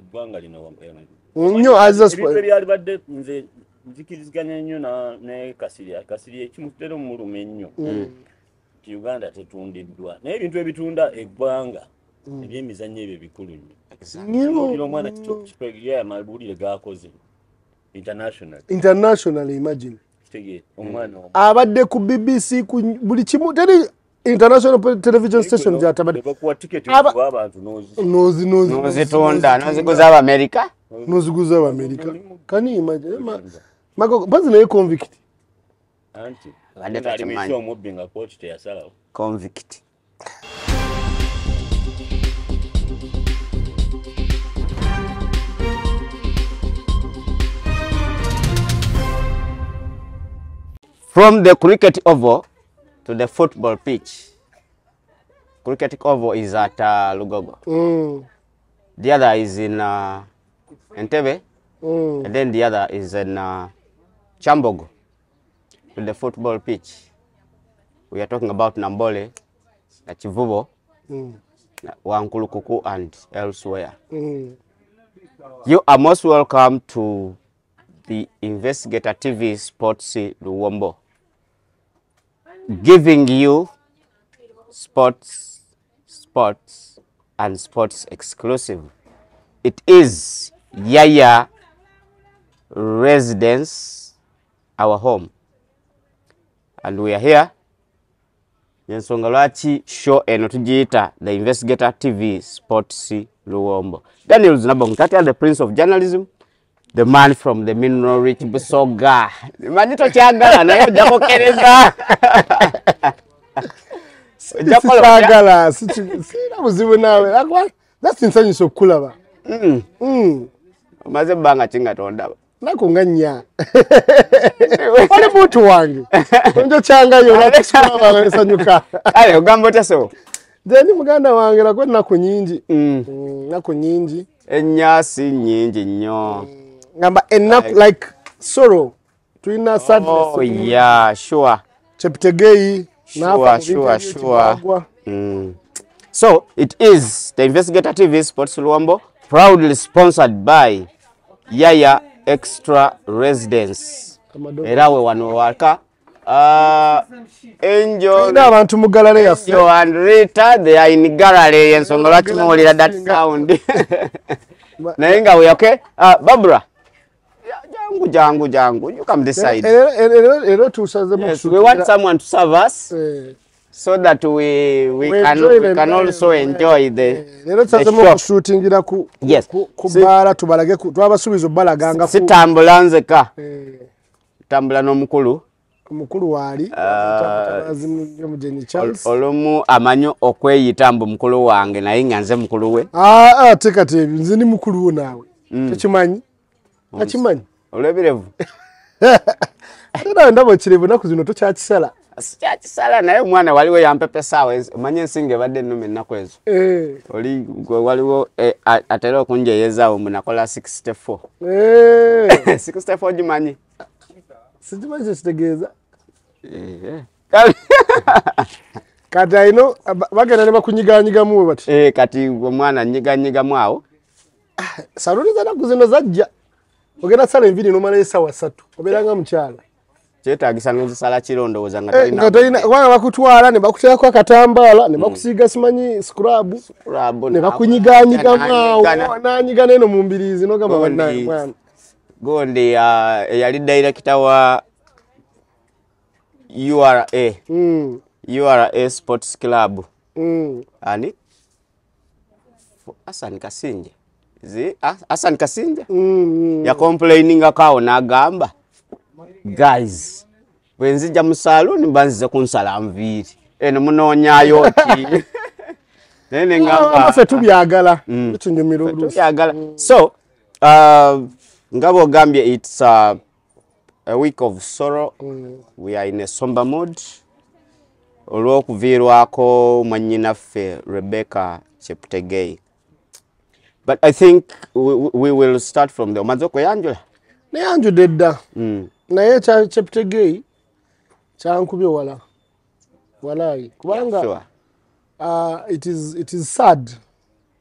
eggwanga lino nnyo as a ebintu sport ebyalibadde nze nzikiriziganya nnyo na- ne kasirya. Kasirya ekimutera omuluma ennyo nti uganda tetundiddwa. Naye ebintu ebitunda eggwanga ebyemizannyo ebyo bikulu nnyo. Nnyo. Olira omwana yamabulire gakoze international. International imagine. Omwana abadde ku bbc ku buli kimu teri international television station gyatabadde bakuwa tiketi Aba- okuwa abantu nozi nozi nozi nozitunda noziguza abamerika noziguza abamerika kani imagine Ma- mago bazi naye convict? Anti. Abadde ali takimanyi. misi omubbi nga kooti teyasalawo convict. From the cricket oval to the football pitch. Cricket oval is at uh, Lugogo. Mm, The other is in uh, Entebbe. mm. And then the other is in uh, Chambogo to the football pitch. We are talking about Nambole, Chivubo, Mm. Wankulukuku, and elsewhere. Mm. You are most welcome to the Investigator TV Sports Luwombo, giving you sports, sports, and sports exclusive. It is Yaya Residence, our home, and we are here. Ensonga lwaki show eno tugiyita the Investigator TV Sports Luwombo. Daniel Zinabong, that is the prince of journalism, the man from the mineral rich Busoga. Manyi tokyagala naye ojja kukkiriza. Sikyagala sirina buzibu naawe Lagwa- that's nsanyusa okukulaba Mm, Mm, omaze ebbanga ki nga tondaba naku nga nnya. Oli muntu wange. Onjo kyangayo nakusanyuka kale ogamba otya so. Nze ndi muganda wange lagwa ennaku nyingi Mm, Mm, ennaku nyingi ennyasi nnyingi nnyo ngamba ennaku like sorrow. Tulina oh sadness yeah sure. Cheptegeyi Sure, sure, sure. Mm. So it is the Investigator TV Sports Luombo, proudly sponsored by Yaya Extra Residence. Era we wano waka uh, abantu mu galale yaffe. Angel and Rita they are in gallery ensonga lwaki muwulira that sound. Naye nga we okay? Uh, Barbara ja- jangu jangu jangu. You come side. Era- era- era- era tusazemu yes, we want someone to serve us Eh, so that we we We can we can also enjoy the the shop. okushootingira ku Yes. ku- ku Si- bbaala tubalage twabasuubiza obalaganga ku sitambula nzeka eh, tambula n'omukulu. Ku mukulu waali mutabazi mugenyi charles. olumu amanyi okweyita mbu mukulu wange naye nga nze mukulu we. Ah, ah, ate kati ebyo nze ni mukulu wo naawe. Tekimanyi akimanyi olwebirevu nawe ndaba ekirevu ennaku zino tokyakisala. Sikyakisala naye omwana waliwo yampepesaawo omanyi ensinga ebadde ennuma ennaku ezo. Eh, oli gwe waliwo eh, atera okunjeyezaawo mbu nakola 64 eh, 64 gimanyi. Sikimanyi kyekitegeeza Eh, kati ayino ba- bagenda ne bakunyiganyigamu we bati. Eh, kati omwana nyiganyigamu awo. Saluuni zanaku zino zajja ogenda sala enviri nomalayo esawa ssatu obeeranga mukyala. Kyetaagisa nozisala kiro ndowooza nga Eh, talina nga tolina kubanga bakutwala ne bakuteerako akatambaala ne bakusiiga simanyi sikurabu kulabu ne na- bakunyiganyigamu awo Nanyigana. nanyigana eno mu mbiriizi nogamba Gundi. bannange mwana. gundi uh, eyali director wa ura Mm, ura sports club. Mm. ani? Fu- hassan kasinja zi ah, hassan kasinja Mm, mm. yakomplainingako awo n'agamba guys bwe nzija mu salooni banzize kunsala nviiri eno munoonyayo ti naye Ah, neŋŋamba ffe tubyagala tukinyumira oluusi tubyagala. So uh, nga bwogambye its uh, a week of sorrow. We are in a somber mood. Olw'okuviirwako mwannyinaffe rebecca cheptegei but i think we, we- will start from the omaze okweyanjula naye anjudde dda mm. naye kyeputegeyi kyankubye wala. Walaayi kubanga uh, it, is, sad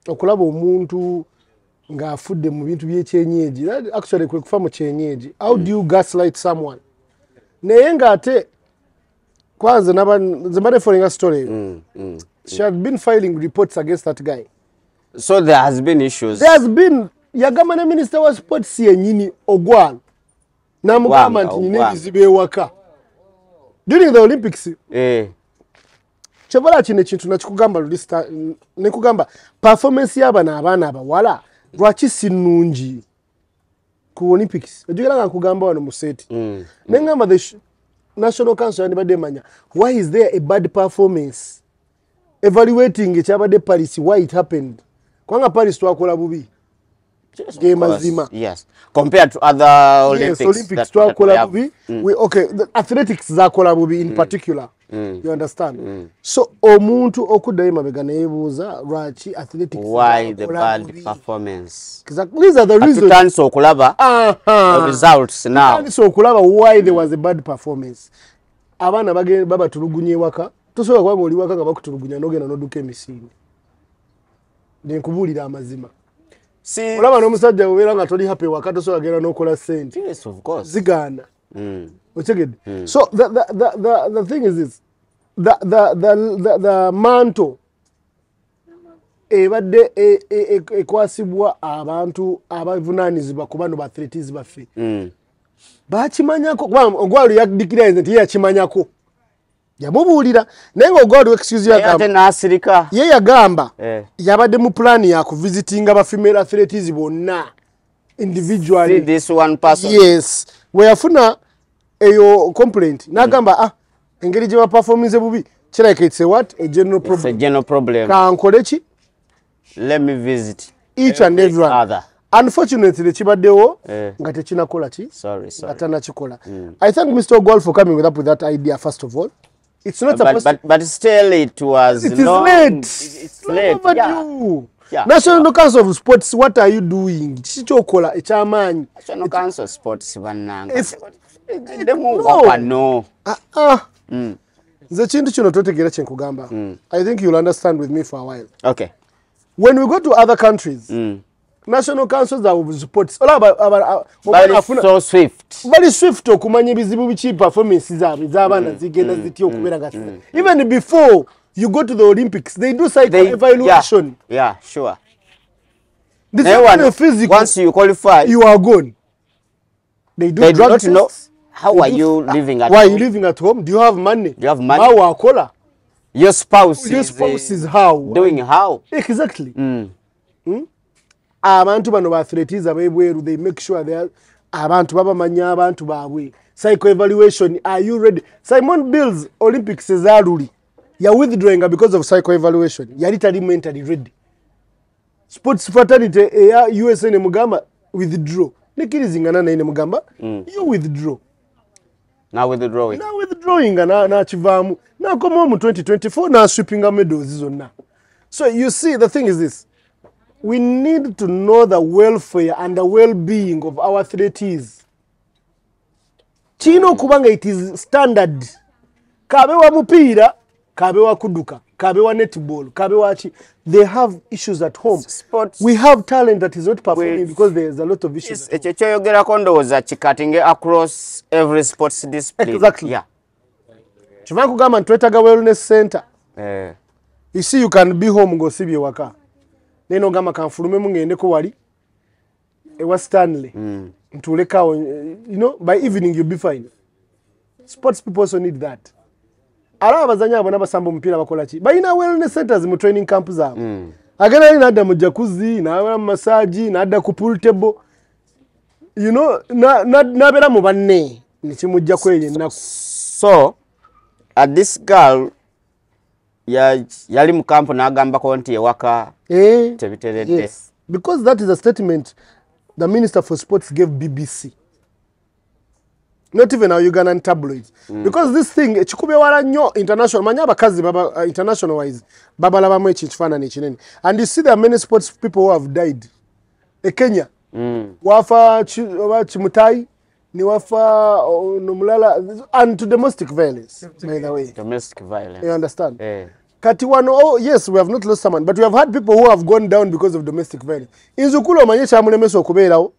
okulaba omuntu ng'afudde mu bintu byekyenyeji actually kwe kufa mu kyenyeji. How do you gaslight someone? Naye ng'ate kwanza naba- nze mbadde following story. Mm, mm. she had been filing reports against that guy so there has been issues. There has been yagamba ne minisita wa sports yennyini ogwalo n'amugamba nti nyina ebizibu ewaka during the olympics eh, kyovala kino ekintu nakikugamba luli sta- nekugamba performance y'abano abaana abawala lwaki si nnungi ku olympics. Ojogera nga nkugamba wano mu seti mm. nengamba the national council yandibadde emanya why is there a bad performance? Evaluating ekyabadde paris why it happened kubanga paris twakola bubi Yes, Ge of mazima. yes compared to other olympics, yes, olympics twakola bubi We- okay the athletics zakola bubi in mm. particular Mm. you understand Mm. so omuntu okuddayo mabega neyebuuza lwaki athletics why the bad bubi? performance Exactly. these are the reasons tutandise okulaba the Aha. results now Tutandise okulaba why there was a bad performance abaana baba babatulugunya ewaka tosobola kuba ngaoli waka nga bakutulugunya nogenda nodduka emisinde nenkubuulira amazima. Olaba n'omusajja obeera nga toli happy waka tosobola genda n'okola sente yes, of course. Zigaana. Mm. otegedde so the, the, the, the, the thing is this. The, the, the, the, the manto ebadde e- e- e- ekwasibwa abantu abavunaanyizibwa ku bano baathletics baffe Mm. bakimanyako kuba ogwalu yadikirize nti ye yakimanyako yamubuulira. Naye nga ogwalu excuse n'asirika. Ye yagamba Eh. yabadde mu pulaani yakuvisitinga ba female athletes bonna individually. Yes. Weyafuna eyo complaint n'agamba ah engeri gye baperforminze bubi. Kirabika it's what? A general it's a problem. general problem. Kankole ki? Let me visit each and everyone other. Unfortunately kibaddewo Eh. nga tekinakola ki? Nga tanakikola. I thank mr ogwal for coming up with that idea first of all it's not but, supposed but but still it was it is long, late it's late yeah. overdue. Yeah. national council of sports what are you doing kiki kyokola ekyamaanyi National Council of Sports bannanga It's- demu No. wano Ah, ah. Mm. nze kintu kino totegeera kyenkugamba i think you'll understand with me for a while okay when we go to other countries mm. National councils of sports olaba aba- aba- omwana but afuna- so swift. Bali swift okumanya ebizibu biki performance zaabwe z'abaana zigenda zitya okubeera nga even before you go to the olympics they do cycle they evaluation. yeah, yeah sure. This is one, not physical. once you qualify you are gone. They do they do drug tests. know how They are do- you living at why are you living at home? Do you have money? Do you have money? how wakola your spouse your spouse is how? doing how? Exactly. Mm. Abantu bano baathletics abebweru they make sure they are, abantu babamanya abantu baabwe. Psycho evaluation are you ready? Simon bills olympics ezaluli ya withdrawing because of psycho evaluation yali tali mentally ready. Sports fraternity eya usa nemugamba withdraw. Nekirizingana naye nemugamba you withdraw. Now withdrawing. Na withdrawing nga na- nakivaamu nakomawo mu 2024 naswipinga medals zonna. So you see the thing is this we need to know the welfare and the well-being of our athletes kirina okuba nga it is standard kabe wa mupiira kabe wa kuduka kabe wa netball kabe waki they have issues at home Sports- we have talent that is not performing Wait. because there's a lot of issues home. ekyo kyoyogerako ndowooza kikatinge across every sports discipline Exactly. yeah. kiva nkugamba nti twetaaga wellness center eh, you see you can be home ng'osibye waka naye nogamba kanfulumemu ng'endeko wali ewa stanley. Mm. ntulekawo you know by evening you'll be fine. Sports people also need that. Alaba abazanyi abo n'abasamba omupiira bakola ki? Balina wellness centers mu training camp zaabwe Mm. agenda ali n'adda mu jakuzi n'abeera mu masaagi n'adda ku pool table? You know na- na- n'abeera mu banne. Nekimugjaku eyo ennaku so uh, this girl yali mu kampu n'agambako nti ewaka Eh, tebiteredde because that is a statement the Minister for Sports gave BBC. Not even our Ugandan tabloids. Because this thing, ekikubye wala nnyo international, manyi abakazi baba, uh, international wise, babalabamu ekyo ekifaananyi ekinene. And you see there are many sports people who have died. E Kenya, Mm. wafa Chi- oba Chimutai, ni wafa ono mulala, and to domestic violence, by the way. domestic violence You understand? eh. Kati wano oh, yes we have not lost someone but we have had people who have gone down because of domestic violence. Inzukulu omanye kyamulemesa okubeerawo?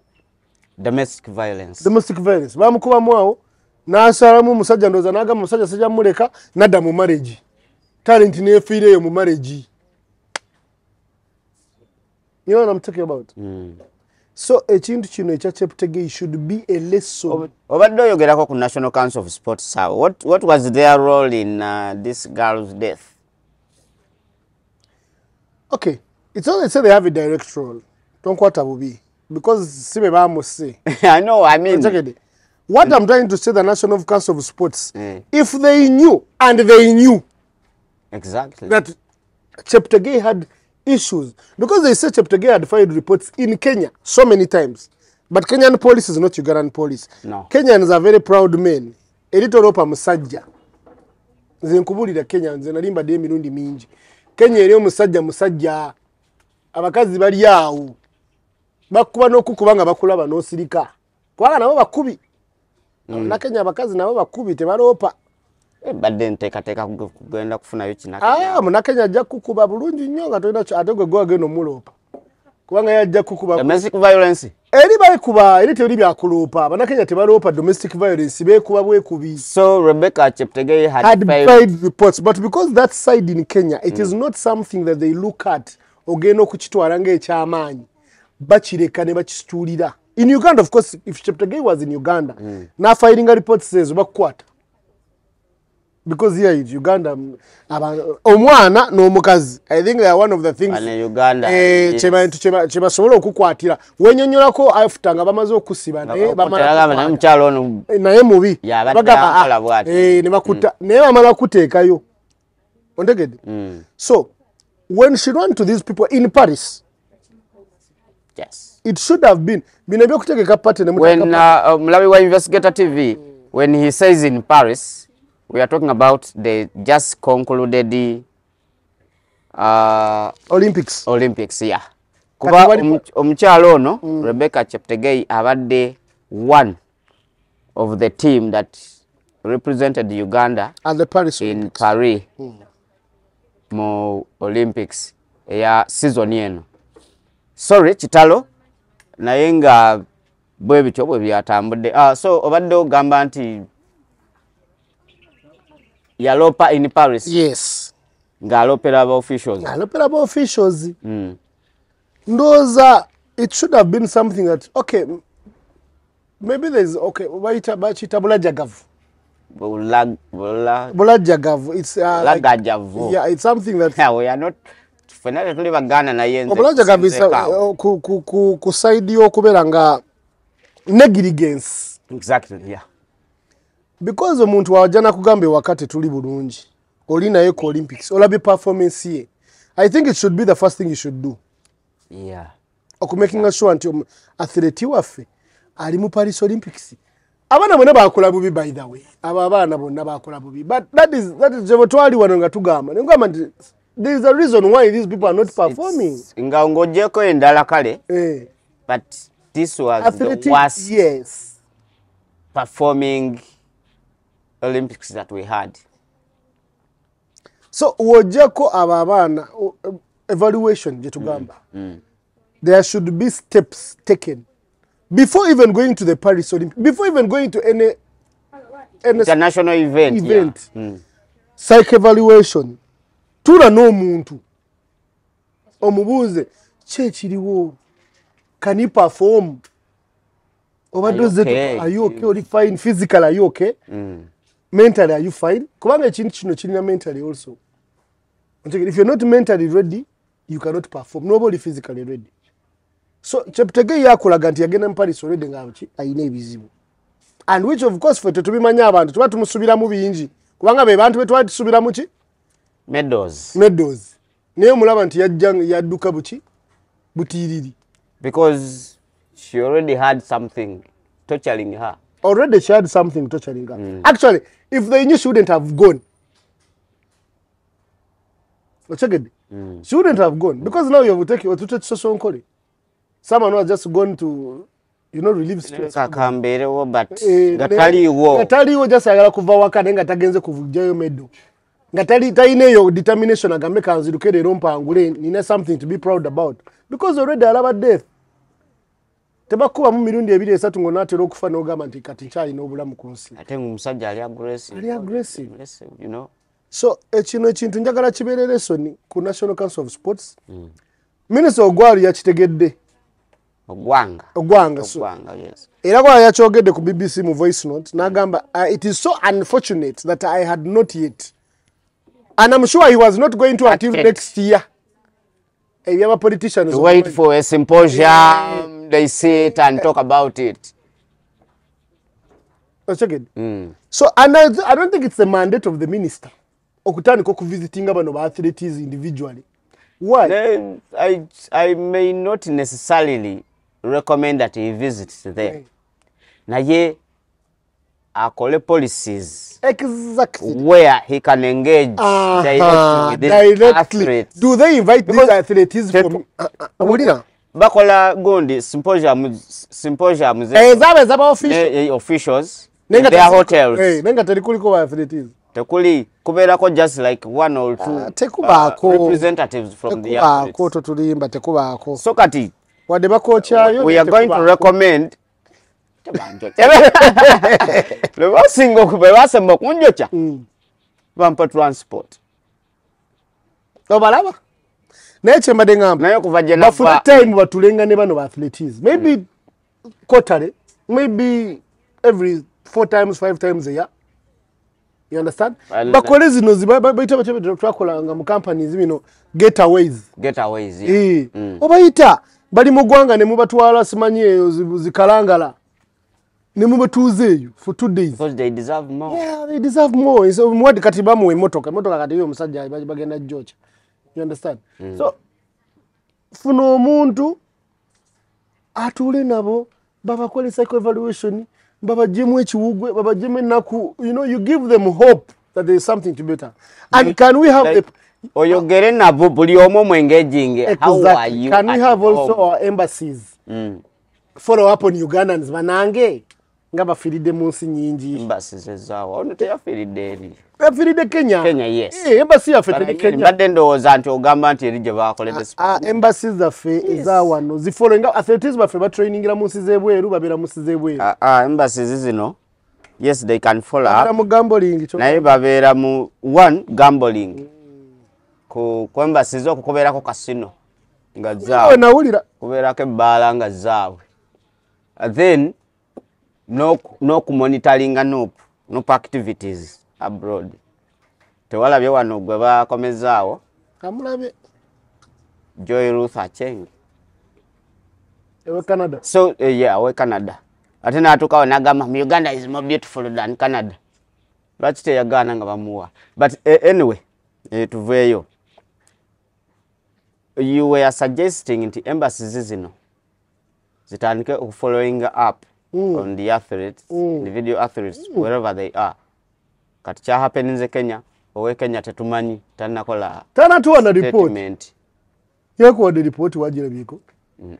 Domestic violence. Domestic violence. Bamukubamu awo nasalamu omusajja ndooza nagamba omusajja sijamuleka nadda mu marriage. Talent nefiireeyo mu marriage. You know what I'm talking about? Mm. so ekintu kino ekya cheptegei should be a lesson. Obadde oyogerako ku national council of sports sawa what, what was their role in uh, this girl's death okay it's not they say they have a direct role. Tonkwata bubi because si be bamuse i know i mean. Chekede. what i'm trying to say the national council of sports Mm. if they knew and they knew exactly. that cheptegei had issues because they say cheptegei had filed reports in kenya so many times but kenyan police is not ugandan police. No. kenyans are very proud men. Eritoropa musajja nze nkubulira kenya nze nalimbadde emirundi mingi kenya eri omusajja musajja abakazi bali awo. Bakuba n'okukuba nga bakulaba n'osirika. Kubanga nabo bakubi. Nakenya abakazi nabo bakubi tebaloopa. Eh, badde nteekateeka kuge- kugenda kufunayo kinaka Ah, munakenya ajja kukuba bulungi nnyo nga tolina kyo- ate gwe gwe wagenda omuloopa. Kubanga yajja kukuba domestic violence eri balikuba eri teri byakuloopa abanakenya tebaloopa domestic violence beekuba bwekubi. So rebecca cheptegei had, had filed reports but because that side in kenya it is not something that they look at ogenda okukitwala ngaekyamaanyi bakireka ne bakisituulira in uganda of course if cheptegei was in uganda nafilinga reports ezo bakukwata because here in uganda mm, omwana n'omukazi. I think they are one of the things Uganda, eh, okukwatira. Wenyonyolako after nga bamaze okusiba naye Oteragamba naye mubi. ah, eh, ne bakuta naye bamala kuteekayo. Ontegedde Mm, so when she ran to these people in paris yes. it should have been bino ebyokutegeka pate ne when uh, uh, mulabi wa investigator tv when he says in paris we are talking about the just concluded uh, olympics. Olympics yeah. Kuba omukyalo ono rebecca cheptegei abadde one of the team that represented uganda at the paris in Olympics. paris mu olympics eya season eno. Sorry kitalo naye nga bwe bityo bwe byatambudde. Ah, so obadde ogamba nti yalopa in paris? Yes. Ng'alopera ba officials? Alopera ba officials. Mm. ndoza it should have been something that okay maybe there's okay bayita bachita bulajagavu Bula- bula- bulajjagavu it's uh, like, bulagajavu yeah it's something that Yeah, we are not ffenna tetuli baganda naye Ghana. Na is, awo. uh, ku- ku- ku- ku side y'okubeera nga negligence. Exactly yeah because omuntu wajja nakugamba ewaka tetuli bulungi oli naye ku olympics olabye performance ye. I think it should be the first thing you should do. Yeah. Okumakinga sure nti athlete waffe ali mu paris olympics. Abaana bonna bakola bubi by the way. Abo abaana bonna bakola bubi. But that is, that is gye twali wano nga tugamba. Negamba nti there is a reason why these people are not performing. nga ng'ogyeko endala kale eh. but this was Athletic, the worst yes. performing olympics that we had so wojjako abo abaana evaluation gye tugamba there should be steps taken before even going to the paris olympic before even going to any, any international event, Event. Yeah. Mm. psych evaluation tuula n'omuntu omubuuze ki ekiriwo can you perform obadde okay? are you okay oli fine physical you okay Mm. Mentally are you fine? Kubanga ekintu kino kirina mentally also. If you're not mentally ready you cannot perform. Noba oli physically ready. So cheptegei yakulaga nti yagenda mu paris already nga ayina ebizibu. And which of course ffe tetubimanyi abantu tuba tumusubiramu bingi. Kubanga be bantu betwali tusubiramu ki? Meadows. Naye omulaba nti yajja yadduka buki? Butiiriri. Because she already had something torturing her already she had something torturing her. Actually if they knew she wouldn't have gone. Ochegedde she wouldn't have gone. Because now you've taken otute kisosonkole someone who has just gone to you know relieve stress. But Eh, taliiwo just ayagala kuva waka naye nga tagenze kuvugjayo medo nga tali- talina eyo determination agambe kanziruke leero mpangule nina something to be proud about. Because already alaba death tebakubamu mirundi ebiri esatu ngaonaatera okufa n'ogamba nti kati nkyalina obulamu ku nsi. Ate ngaomusajja ali aggressive. So ekino ekintu njagala kibeere lesoni ku national council of sports. Minisita ogwalu yakitegedde. Ogwanga. Ogwanga so era gwala yakyogedde ku bbc mu voice note n'agamba "Uh, it is so unfortunate that i had not yet. And i'm sure he was not going to until next year. Ebyabapoliticians wait for a symposium they sit and talk about it. Ochegedde? Mm. so and I, i don't think it's the mandate of the minister okutandika okuvisitinga bano ba athletes individually. Why? Then I, I may not necessarily recommend that he visits there naye akole policies exactly. where he can engage Aha, directly with these directly. athletes. do they invite these Because athletes they- from uh, uh, bakola gundi symposium symposium ezaaba ezaba official. officials. Naye nga their tesi- hotels. Eh, naye nga teri kuliko ba athletes. Tekuli kubeerako just like one or two Ah, tekubaako. uh, representatives from the tekubaako athletes. totulimba tekubaako so kati wadde bakookyayo we naye are going to recommend lwe basinga oku- bwe basemba okunjokya Mm. bampa transport. Obalaba naye kyembadde ngamba naye okuva gye bafune nava time batulenga ne bano ba athletes. Maybe quarterly maybe every four times five times a year. You understand? Bakole zino bayita batya twakolanga mu companies bino getaways. Getaways yeah. Eh, Mm. obayita bali mu ggwanga ne mubatwala simanyi eyo zi- zikalangala. Ne mubatuuza eyo for two days. They deserve more. Yeah, they deserve more. So, kati bamuwa emotoka emotoka kati yo omusajja bagenda understand so funa omuntu atuule nabo babakole psycho evaluation babajjemu ekiwugwe babajjemu ennaku you know you give them hope that there is something to better and can we have Like, the, oyogere nabo buli omu are exactly. you can we have also home? our embassies Mm. follow up on ugandans banange nga bafiiridde mu nsi nyingi embassies ezaawo ono teyafiiridde eri. Bafiiridde kenya? Kenya, yes. Eh, embassy yaffe teri kenya. mbadde ndowooza nti ogamba nti eri gye bakoledde Ah, embassy zaffe eza wano. Zifolenga athletes baffe batrainingira mu nsi z'ebweru babeera mu nsi z'ebweru. Ah, ah, embassies zino yes they can follow babeera up mu gamboling kyo naye babeera mu one gambling. Ku ku embassies okwo kubeerako kasino nga we zaabwe nawulira. Kubeerako ebbaala nga zaabwe Uh, then n'oku- n'okumonitoringa nop nop activities abroad. Tewalabye wano gwe bakomezaawo amulabe joy ruth acheng. Ewe canada. So uh, yeah awe canada. Ate natuukawo nagamba mu uganda is more beautiful than canada. Lwaki teyagaana nga bamuwa? But uh, anyway uh, tuveeyo. You were suggesting nti embassies zino zitandike okufollowing up Mm. on the athletes Mm. individual athletes mm. wherever they are kati kyahapeninze kenya owe kenya tetumanyi tanakola tanatuwana report statement yakuwadde report -mm.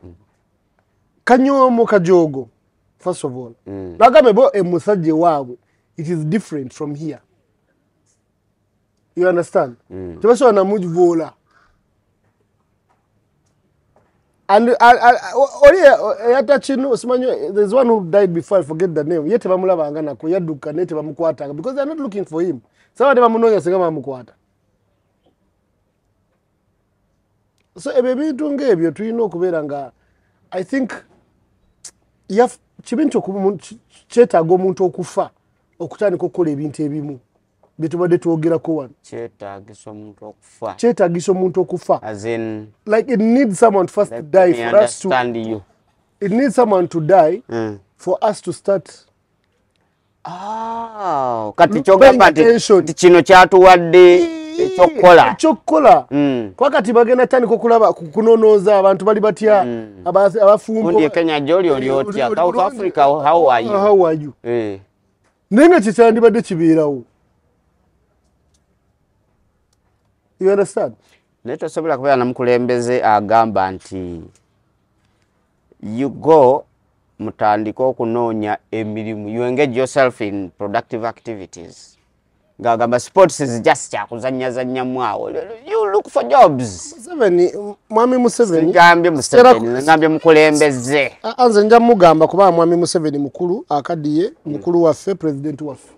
kanyomo kajogo first of all Mm. bagambe bo emusajja waabwe it is different from here you understand Mm. tebasobola namuvoola and uh, uh, oli eyata kino simanyi there's one who died before i forget the name. Ye tebamulabanga nako yadduka naye tebamukwatanga because they're not looking for him. Saba tebamunoonya singa bamukwata. So ebyo ebintu ngaebyo tulina okubeera nga i think yaf- kibi nti okuba omuntu- ki- kyetaaga omuntu okufa okutandika okukola ebintu ebimu byetubadde twogerako wano. Kyetagisa omuntu okufa. Like it needs someone to first die for us to you. It needs someone to die Mm. for us to start Ah, kati kyogamba nti kino kyatuwadde ekyokukola. ekyokukola. Mm. kwakati bagenda tandika okulaba ku- kunonooza abantu bali batya? Aba- abafumbo gundi ekenya gyoli oli otya? South africa how are you? How are you? Eh, naye nga kyekyandibadde kibeerawo you understand? Naye tosobola kubeera namukulembeze agamba nti you go mutandike okunoonya emirimu. You engage yourself in productive activities. Ng'agamba sports is just kyakuzanyazanyamu awo. You look for jobs. Mwami Museveni. Sigambye Kiseera- museveni ngambye mukulembeze. Anze nja mugamba kuba mwami Museveni mukulu akadiye mukulu waffe president waffe.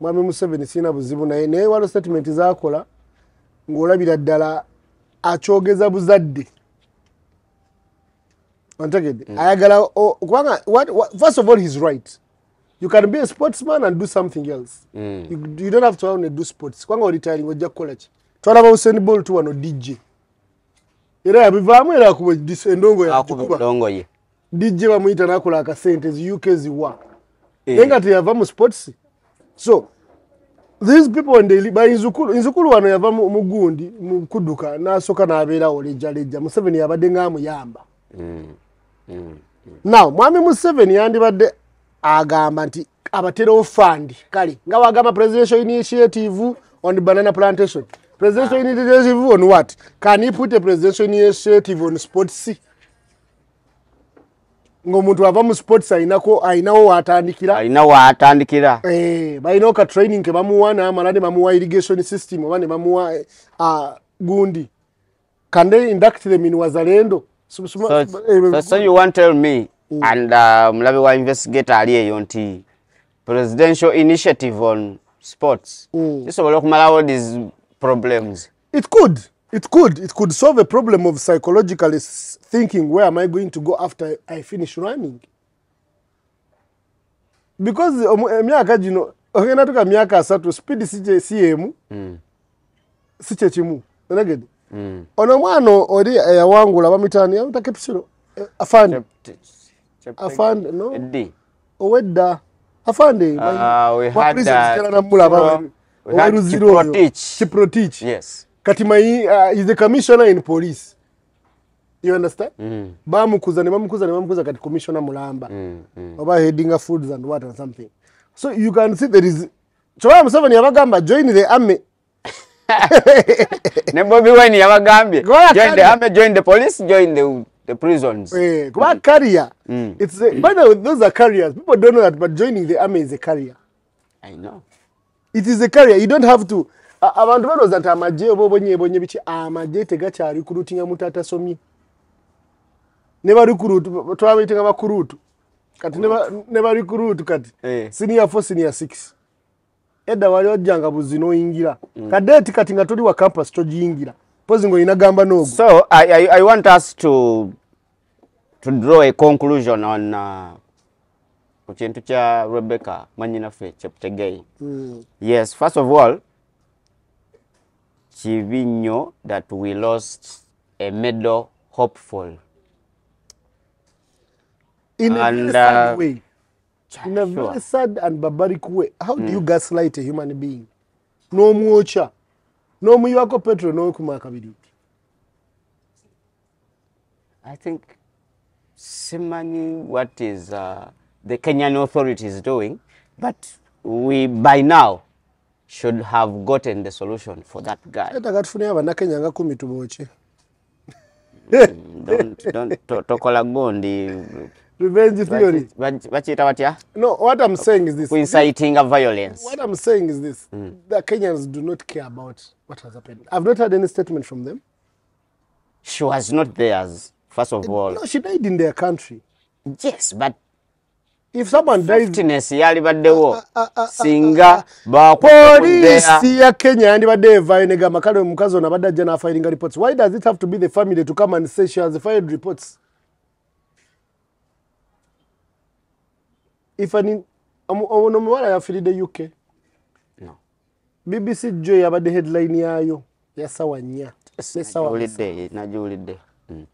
Mwami Museveni sina buzibu naye. Naye waliwo statement zakola ng'olabira ddala akyogeza buzadde. Ontegedde? Ayagala o- kubanga first of all he's right. You can be a sportsman and do something else. You, you don't have to only do sports. Kubanga oritiring ojja kukola ki? Twalaba usain bolt wano dj era yabivaamu era akuba endongo akuba yagikuba endongo ye. Dj bamuyita nakola akasente ziuk ziwa naye nga teyava mu sports. So these people when they li- ba inzukulu inzukulu wano yava mu mu gundi mu kudduka n'asooka n'abeerawo lejjalejja. Museveni yabadde ng'amuyamba. Now mwami museveni yandibadde agamba nti abaterewo fund. Kale nga wagamba presidential initiative on the banana plantation. Presidential initiative on what? Can he put a presidential initiative on sports ng'omuntu ava mu sports ayinako ayinawo watandikira. Alina waatandikira Eh, balinawo ka training ke bamuwa n'amala ne bamuwa irrigation system oba ne bamuwa eh, ah, gundi. Can they induct them in wazalendo? So, eh, so, so you want tell me and uh, mulabe wa investigator ali eyo nti presidential initiative on sports. Kisobola okumalawo these problems. It could it could it could solve a problem of psychologically thinking where am i going to go after i finish running? Because omu- emyaka gino ogenda tuka myaka asatu speed si si yemu si kyekimu onegede ono omwana oli eyawangula bamitaani yamita kepsiro afande afande no? Eddi. owedda. Afande Ah, we had, uh, namulaba Kipro- we had Kiprotich. Kiprotich yes kati mayi uh, is the commissioner in police. You understand? Mm. bamukuza ne bamukuza kati commissioner mulamba. Mm, mm. oba heading foods and what and something. So you can see there is kyobala museveni yabagamba join the army. Ne bobi wine yabagambye join the army join the police join the, the prisons. Eh, kuba mm. it's a, by the way those are careers people don't know that but joining the army is a career i know. It is a career you don't have to abantu balowooza nti amagye oba obonyebonye biki? Amagye tegakyali kurutinga muntu atasomye ne barikurutu twabaite nga bakurutu kati ne ba- ne barikurutu kati Eh. senior four senior six. Edda wali ojjanga buzi n'oyingira. Kadeeti kati nga toli wa campus togiyingira pozi ng'olina gamba n'ogwo so I, I, i want us to to draw a conclusion on uh, ku kintu kya rebecca mwanyinaffe cheptegei yes first of all kibi nnyo that we lost a medal hopeful. In a And, very sad uh, way. In a very sure. sad and barbaric way. How do you gaslight a human being? N'omwokya n'omuyiwako petro n'okuma akabiriiti I think simanyi what is uh, the Kenyan authorities doing, but we by now should have gotten the solution for that guy. etaka tufuneyo Kenya nga kumi don't, to, tokola gondi. Revenge theory. Wachi bakiyita batya no what i'm saying is this. Inciting a violence. What i'm saying is this. The kenyans do not care about what has happened. I've not had any statement from them. She was not theirs first of all. no she died in their country. Yes but yalibaddewo. Ah, ah, singa poliisi ya kenya yandibadde evaayo negamba kale omukazi ono abadde ajja n'afiringa reports. Why does it have to be the family to come and say she has filed reports? If an omu- ono omuwala yafiiridde uk No. bbc jo yabadde headline yayo ya sawa nnya ne sawa nagiwulidde nagiwulidde. Mm.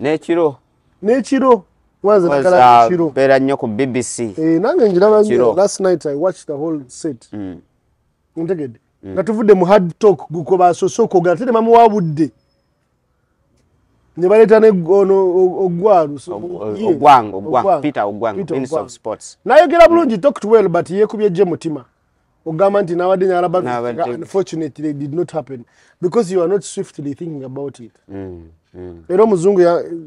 n'ekiro? N'ekiro was, nakala uh, ekiro mbeera nnyo ku bbc Eh, nange njiraba nnyo. Kiro. last night i watched the whole set. Mm. ntegedde. Nga tuvudde mu hard talk gwe basoose okwogera ate ne bamuwa budde. Ne baleeta negono ogwalu so- Og- ye, ogwang ogwang Ogwang. peter ogwang Peter minister Ogwang. of sports. N'ayogera bulungi talk to well but yeekubye gye mutima ogamba nti n'abadde nyalaba N'abadde- unfortunately it did not happen. Because you are not swiftly thinking about it. Mm, mm. era omuzungu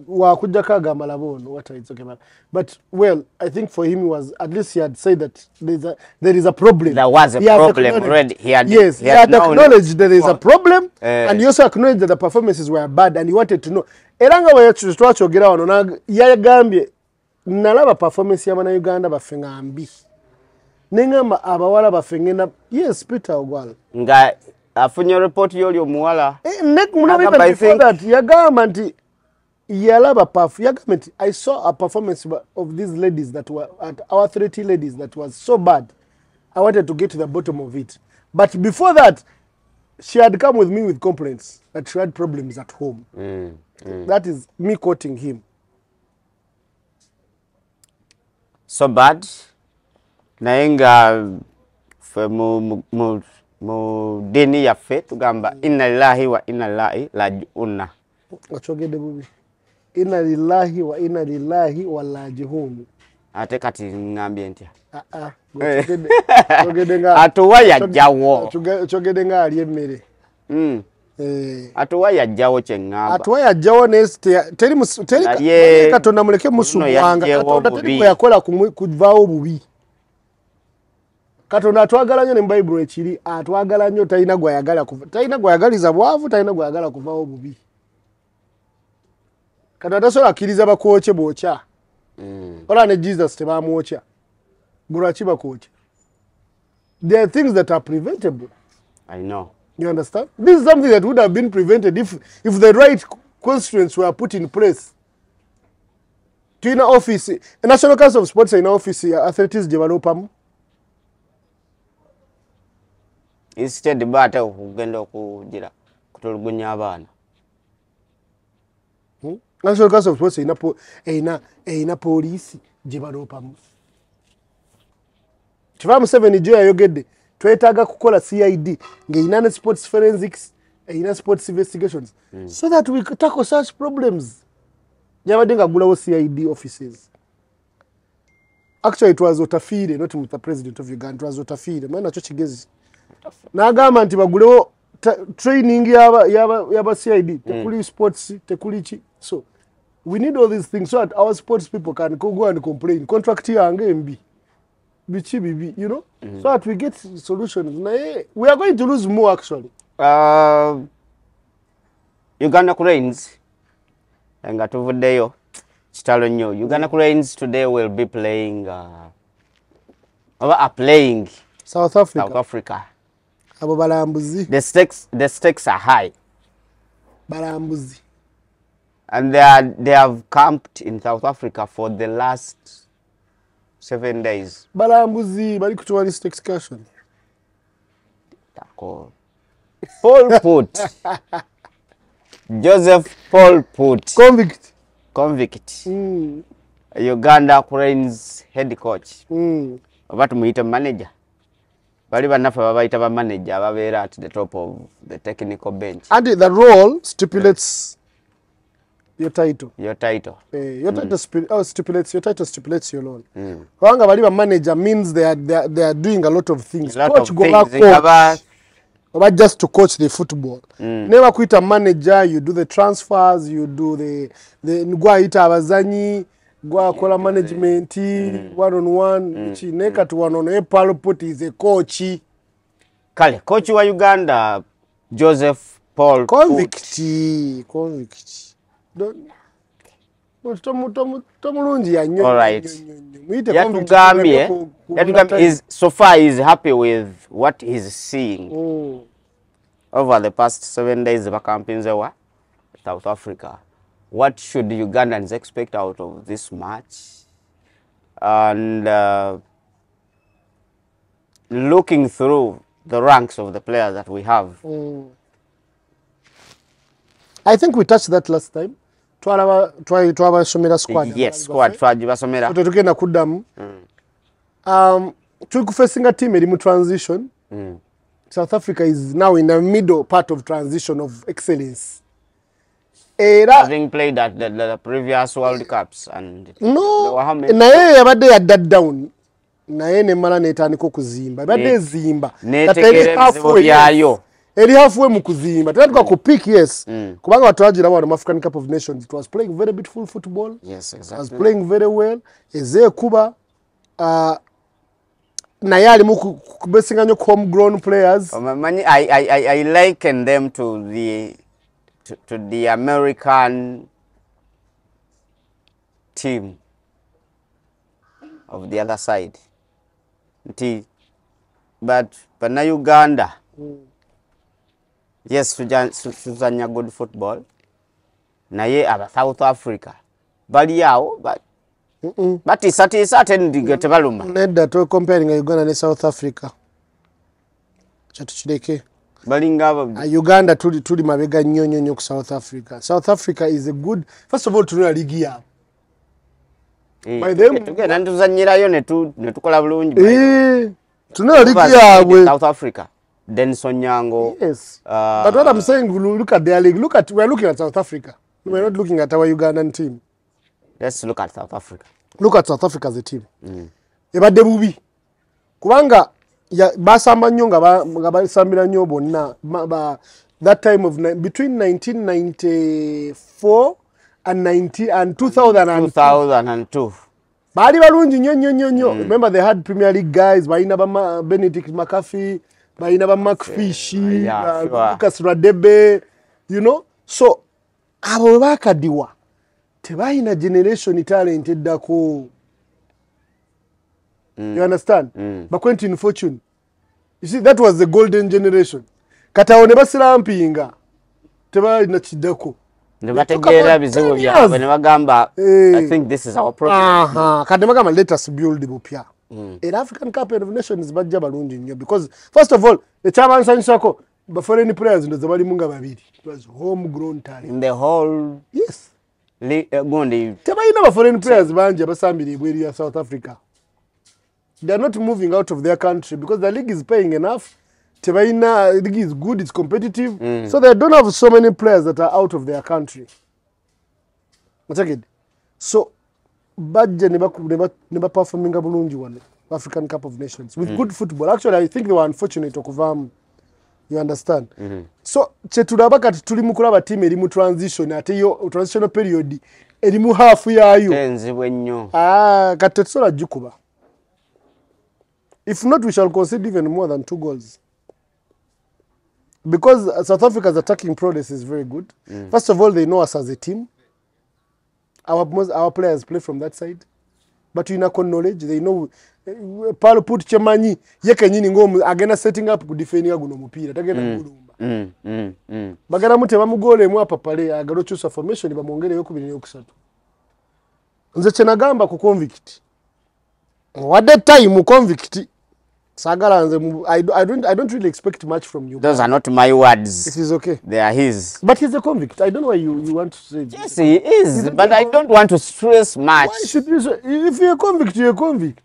wakujjako agamba laba ono what it's okay, but, well i think for him he was at least he had said that there's a, there is a problem. There was a He had problem already. He had- yes he he had had known acknowledged there is a problem Eh. and he also acknowledged that the performances were bad and he wanted to know. Era nga twakyogera wano yagambye nalaba performance y'abannayuganda baffe nga mbi neŋŋamba abawala baffe ngenda yes peter ogwala. Nga afunye ripooti y'oli omuwala. Eh, yagamba nti yalaba pafu yagamba nti i saw a performance of these ladies that were at our 30 ladies that was so bad. I wanted to get to the bottom of it. But before that she had come with me with complaints that she had problems at home. Mm, mm. that is me quoting him. So bad naye nga ffe mu- ddiini yaffe tugamba inna lillahi wa inna lillahi rajiuna okyogedde bubi. Inna lillahi wa inna lillahi walajihun ate kati ŋŋambye ntya Ah, ah, atuwa yajjawo Okyogedde- okyogedde nga ali emmere Mm. Eh. atuwa yajjawo kye ŋŋamba atuwa yajjawo naye te- teri katonda muleke musumwanga yajjawo katonda teri kwe yakola kuvaawo bubi katonda atwagala nnyo ne mu bayibuli ekiri atwagala nnyo talina gwayagala talina gwayagaliza bwavu talina gwayagala kuvaawo bubi katonda tasobola akkiriza bakwokye bwokya Mm. olaba ne jesus tebamwokya gwe lwaki bakwokya there are things that are preventable i know You understand? This is something that would have been prevented if, if the right constituents were put in place. Tuina office, National Council of Sports in office ya athletics developamu. Instead ba ate okugenda okugira kutulugunya abaana Hmm? National Council of Sports erina po- erina erina poliisi gye baloopamu. Kiva Museveni gyo yayogedde twetaaga kukola CID ng'erina ne sports forensics erina sports investigations so that we tackle such problems. Yabadde ng'agulawo CID offices. Actually was Otafiire not the president of Uganda was Otafiire mwana nakyo kigezi. N'agamba nti bagulewo training yaba CID tekuli sports tekuli ki. So we need all these things so that our sports people can go and complain. Contract yange mbi. Biki bibi you know? So that we get solutions. Naye we are going to lose more actually. Uh, uganda cranes. Nga tuvuddeyo kitalo nnyo uganda cranes today will be playing uh, oba are playing south africa. South africa abo balambuzi. The stakes, the stakes are high. Balambuzi. And they, are, they have camped in south africa for the last seven days. Balambuzi bali ku tourist excursion Tako. paul put. Joseph paul put. Convict. Convict. Mm, uganda cranes head coach. Mm. oba tumuyite manager bali bannaffe babayita bamanager ababeera at the top of the technical bench. And the role stipulates your title. Your title. Eh, your title spi- oh, stipulates your title stipulates your role. Kubanga bali bamanager means they are, they, are, they are doing a lot of things. A lot coach of goba things coach. Oba just to coach the football. Mm. ne bakuyita manager you do the transfers you do the, the gwayita abazanyi gwakola management one on one ki naye kati wano naye is a coach kale coach wa uganda joseph paul convict convict tomulungi yannyo All right. nnyo, nnyo, nnyo. Muyite Put. convict yatugambye ku- ku- yatugambye is so far is happy with what he's seeing Mm. over the past seven days bakampinzewa south africa what should ugandans expect out of this match and uh, looking through the ranks of the players that we have I think we touched that last time. Twabasomera squad. yes squad twagibasomera Tetugenda kuddamu. Tuli kufesinga team eri mu transition. Mm. South Africa is now in the middle part of transition of excellence. Era having played at the, the previous world cups and no. Naye yabadde yadda down. Naye nemala netandika okuzimba. Ebadde ezimba. byayo. Eri halfway mu kuzimba. Tetandika ku peak yes. Kubanga watwagira wano mu african cup of nations it was playing very beautiful football. Yes was exactly. playing very well. Ezeekuba uh, naye alimu ku- ku- kubesinga nnyo ku homegrown players. Omanyi I, I, I, i liken them to the to, to the american team of the other side. Nti but bannayuganda yes tuja- tu- tuzanya good football. Naye aba south africa. Bali awo ba- batiisatiisa ate ndiga tebaluma nedda to comparing uganda ne south africa. Kyetukireke balinga abo Uh, uganda tuli, tuli mabega nnyo nnyo nnyo ku south africa. South africa is a good first of all tunula ligi yaabwe Eh, tugenda netuzanyirayo netu- netukola bulungi tunula ligi yaabwe South Africa Denson Nyango yes. uh, but what i'm saying look at their league. Look at we're looking at south africa. We're not looking at our ugandan team. Let's look at South Africa. Look at south africa as a team. Ebadde bubi. Kubanga basamba nnyo nga ba- nga basambira nnyo bonna. That time of between 1994 and 90 and 2002 2002 baali balungi nnyo nnyo nnyo nnyo. Remember they had premier league guys balina ba benedict mcafy balina ba macfish yeah, uh, sure. lucas radebe you know? So abo bwe bakadiwa tebalina generation talent eddako. You understand? Ba quentin fortune you see that was the golden generation. Kati awo ne basirampinga tebalina kiddako ne bategeera bizibu byabwe ne bagamba Eh. i think this is our problem aha. Kati bagamba let us build bupya. Era african cup of nations bajja balungi nnyo because first of all ekyabansanyusako ba foreign players ndoza balimu nga babiri. It was home grown talent. In the whole yes. li- eh, gundi. Tebalina ba foreign players bangi abasambira ebweru ya south africa they are not moving out of their country because the league is paying enough. Tebalina league is good it's competitive. So they don't have so many players that are out of their country. Otegedde? so bajja ne baperforminga bulungi wano african cup of nations with good football. Actually i think they were unfortunate okuvaamu you understand? So kyetulaba kati tuli mu kulaba tiimu eri mu transition ate yo transitional period eri mu haafu yaayo. Ah, kati tetusobola gikuba if not we shall concede even more than two goals. Because uh, south africa's attacking progress is very good. Mm. first of all they know us as a team. Our, most, our players play from that side. But inako knowledge they know uh, palo put chemanyi ye kenyini ngo agenda setting up kudifendinga guno omupiira tagenda gulumba Mm, mm, mm. bagalamu tebamugola apa pale agala okyusa formation bamwongere eyokubiri neyokusatu nze kyenagamba ku convict. Wadde time convict sagala nze I, I, don't, i don't really expect much from you. Those are not my words. It is okay. They are his. But he's a convict. I don't know why you, you want to say this. yes he is but i don't want to stress much. Why should you if you're a convict you're a convict.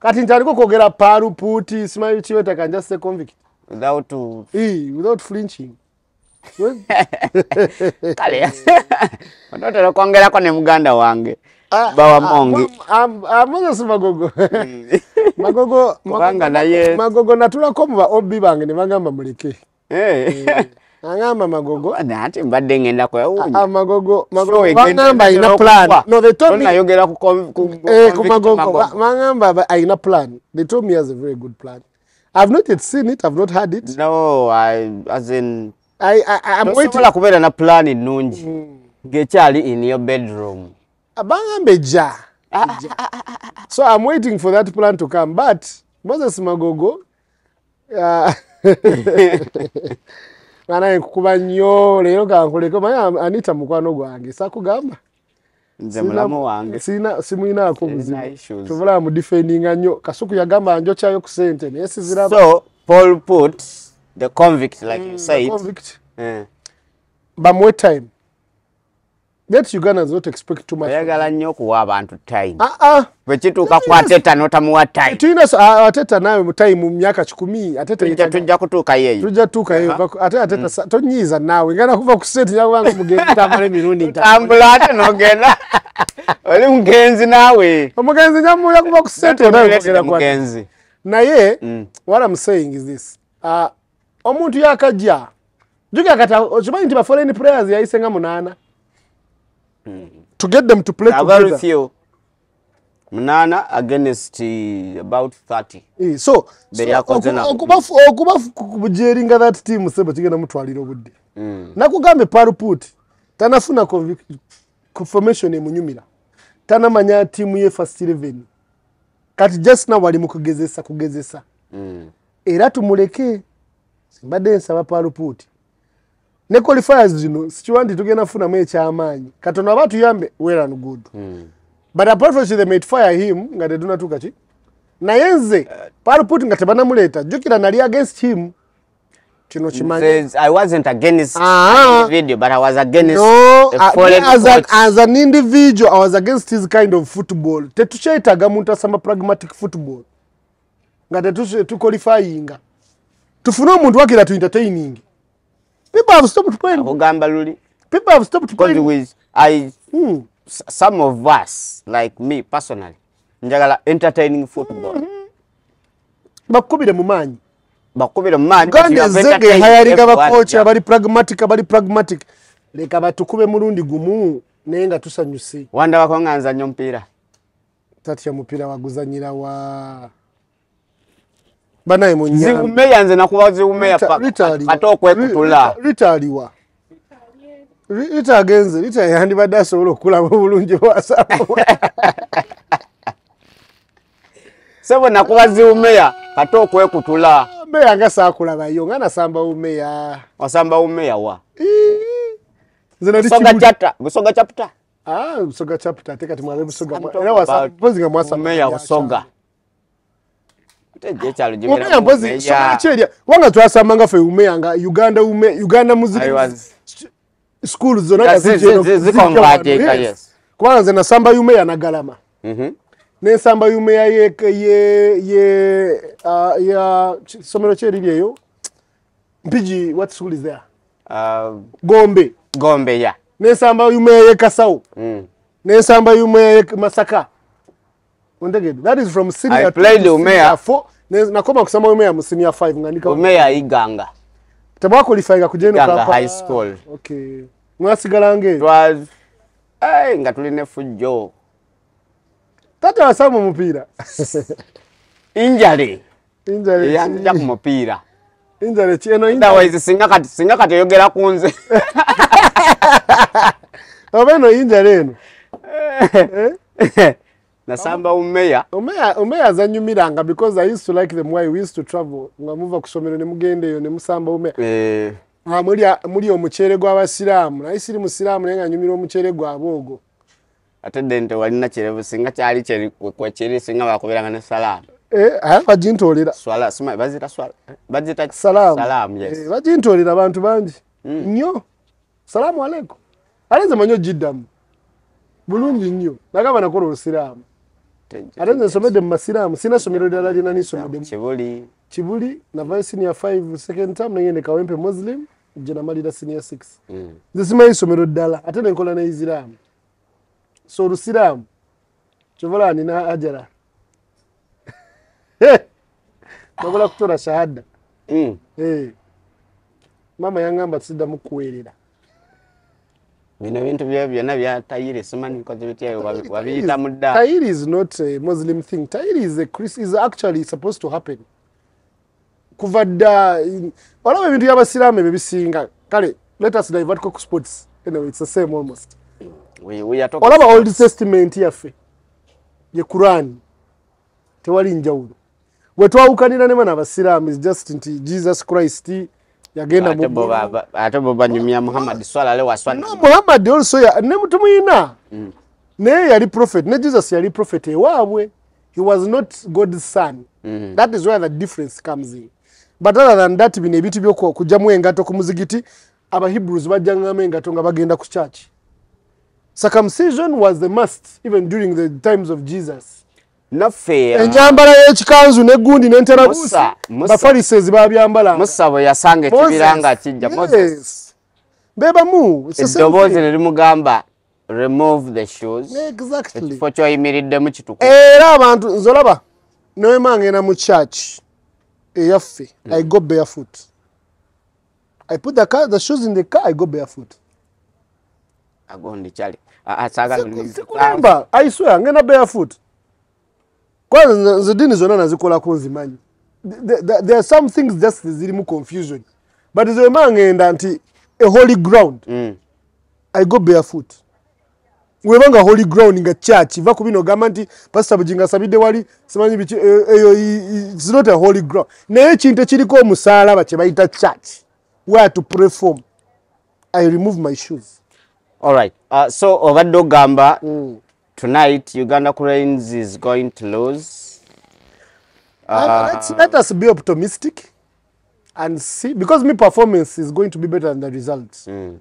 Kati ntandika okwogera paru puti simanyi kiweta can just say convict. Without to Eh, without flinching. Kale. Onotera okwongerako ne muganda wange bawa ah, mongi. ah, ah, moses magogo. Magogo Kubanga naye- magogo natulako mu ba obi bange ne bagamba muleke. Eh. agamba magogo. Ate mbadde ngenda ah, magogo bagamba alina plan. no they told me Tonnayogera ku eh, magogo. Magogo. ba- bagamba alina plan. They told me has a very good plan. I've not yet seen it i've not heard it. No I, as in I, I, I'm waiting. kubeera na plan nnungi ng'ekyali in your bedroom bagamba ejja so i'm waiting for that plan to come but moses magogo uh, anaye nkukuba nnyo leero kankuleko manye anita mukwano gwange sakugamba? Nze mulamu wange. Simwinaako buzibu tubula mudefendinga nnyo. Kasuku yagamba njokyayo ku sente naye siziraba. So paul put the convict like you The said convict. eh, bamuwe time let ugandans not expect too much oyagala nnyo okuwa abantu time. Ah, ah. bwe kituuka ku ateta n'otamuwa time. Tulina so- ah, ateta naawe mutayi mu myaka kikumi ateta tujja tujja kutuukayo eyo. Tujja tuukayo ate ateta sa- tonyiiza naawe ngana kuva ku sente nyakubanga omugenzi tambula emirundi ntano tambula ate n'ogenda. Oli mugenzi naawe. Omugenzi nyamula kuva ku sente nawe kwogera kwa- mugenzi. Naye Mm. what I'm saying is this uh, omuntu yakajja jukira kati okimanyi nti ba foreign players yayise nga munaana to get them to play Mm. very together few munaana against uh, about 30 Eh, so nabo. okubajeringa that team sebo kigenda mutwalira obudde Mm. nakugambe parput tanafuna convic- confirmation emunyumira tanamanya tiimu ye first 11 kati just now wali mu kugezesa Mm. era tumuleke simbadde nsaba palupuuti ne qualifiers zino sikiwandi tugenda kufunamu ekyamaanyi katonda aba tuyambe well and good. Mm. but apart from they might fire him nga tetunatuuka ki naye nze palput nga tebanamuleeta jjukira nali against him. Kino kimanyi I wasn't against Ah. the video, but I was against no the foreign as, a, as an individual i was against his kind of football. Tetukyetaaga muntu asamba pragmatic football. Nga tetukolifayinga tufune omuntu wakira tu entertaining people have stopped playing akugamba luli. People have stopped because playing with I, Hmm. some of us like me personally njagala entertaining football. Bakubire mu maanyi. Bakubire mu maani uganda ezege hayaringa bakoci abali pragmatic abali pragmatic. Leka batukube mulundi gumu naye nga tusanyuse. Wandabako nga nzanya omupiira tatya mupiira waguzanyira wa banaye munyama ziwumeya nze nakuba ziwumeya ate okwekutula rita aliwa Ri- rita agenze rita yandibadde asobola okulaba obulungi bwasaba sebo nakuba ziwumeya ate okwekutula meya nga saakulabayo nga nasamba umeya osamba wumeya wa? Nze nali busoga Kibuli- chata busoga chapta Ah, busoga chapter ate kati mwabe busoga I'm mwa- talking era wasa- about mpozi nga mwasamba wumeya bya busoga kyalo. ate gye ekyalo umeya mpozi soga kyerya kubanga twasambanga ffe umeya nga uganda ume uganda music school zonna kubanga nze nasamba umeya nagalama Mhm. nensamba yumeya ya somero kyeriri eyo? Mpigi what school is there? Ah, gombe. Gombe ya nensamba yumeya ye kasawo Mm. nensamba yumeya masaka. Ontegede that is from senior played Umeya. Ne- nakoma kusamba umeya mu senior 5 nga ndika umeya iganga. Tebwakwalifyinga kujeno Ganga high school. okay. Mwasigala nge? Twas Hey, nga tulina efujjo tata wasamba omupiira injale eyanzija ku mupiira injale ki eno injale otherwise singa kati singa kati oyogera ku nze. Oba eno injale eno nasamba umeya. Omeya omeya azanyumiranga because i used to like them why we used to travel. Nga muva ku ssomero ne mugenda eyo ne musamba omeya Eh, Ah, muli muli omuceere gw'abasiraamu naye siri musiraamu naye nga nyumira omuceere gwabwe ogwo ate dde nti walina kirevu singa kyali kyeri- kwekiri singa bakubiranga ne salaamu. Eh, aya bagintoolera swala sima bazita swala bazita salaamu. Eh, yes. Bagintoolera abantu bangi. Nnyo. Salaamu aleikum ate nze manyi ogiddamu bulungi nnyo. Nagamba nakola olusiraamu ate nze nsomedde mu masiraamu sina somero ddala lyena nisomeddemu kibuli. Navayo senior 5 second term nagende kawempe muslim gye namalira senior 6 Mm. nze simanyi isomero ddala ate nenkola ne isiraamu so olusiraamu kyovola nina ajara. Nakola kutola shahada. Mm. Eh. mama yangamba tusiddamu kuweerera bino bintu byo byonna byatayire simanyi nkoze bityayo wabi- wabiyita mu dda. Tahiri is not a Muslim thing. Tahiri is a is actually supposed to happen. Kuva dda olaba ebintu by'abasiraamu ebyo bisinga kale let us divert ku sports anyway it's the same almost. Olaba old testament yaffe ye quran tewali njawulo. Bwe twawukanira ne bana abasiraamu is just nti jesus christ yagenda ate bo ba- ba- ate bo banyumya muhammad swala le waswali no muhammad also ya- ne tumuyina. Naye yali prophet ne jesus yali prophet ewaabwe he was not god's son. Mm. that is where the difference comes in. But other than that bino ebintu byokujjamu engato ku muzigiti abahebrews bajjangamu engato nga bagenda ku church. Circumcision was the must even during the times of jesus naffe enjambala y'ekikanzu Musa, Musa. bafalisezi babyambalanga. Musa bwe yasanga ekibira nga kijja Moses, Yes. be bamu It's the same eddoboozi ne limugamba remove the shoes. Ekifo kyoyimiriddemu kituku era abantu nze olaba nowema ngenda mu church eyaffe i go barefoot. I put the, car, the shoes in the car i go barefoot. Agondi kyali asaagala sikulemba i swear ngenda barefoot kwanza nze- dini zonna nazikolako nzimanyi Th- th- there are some things just zirimu confusion. But nze wema ngenda nti a holy ground. Mm. i go barefoot. Weba nga holy ground nga church. Va ku bino ogamba nti pasita bujinga asabidde wali simanyi biki eyo i- i- it's not a holy ground. Naye ekintu ekiriko omusaalaba kye bayita church. Where to pray from? I remove my shoes. Alright uh, so obadde ogamba tonight uganda cranes is going to lose. Uh, let's, let us be optimistic and see because me performance is going to be better than the results. Mm.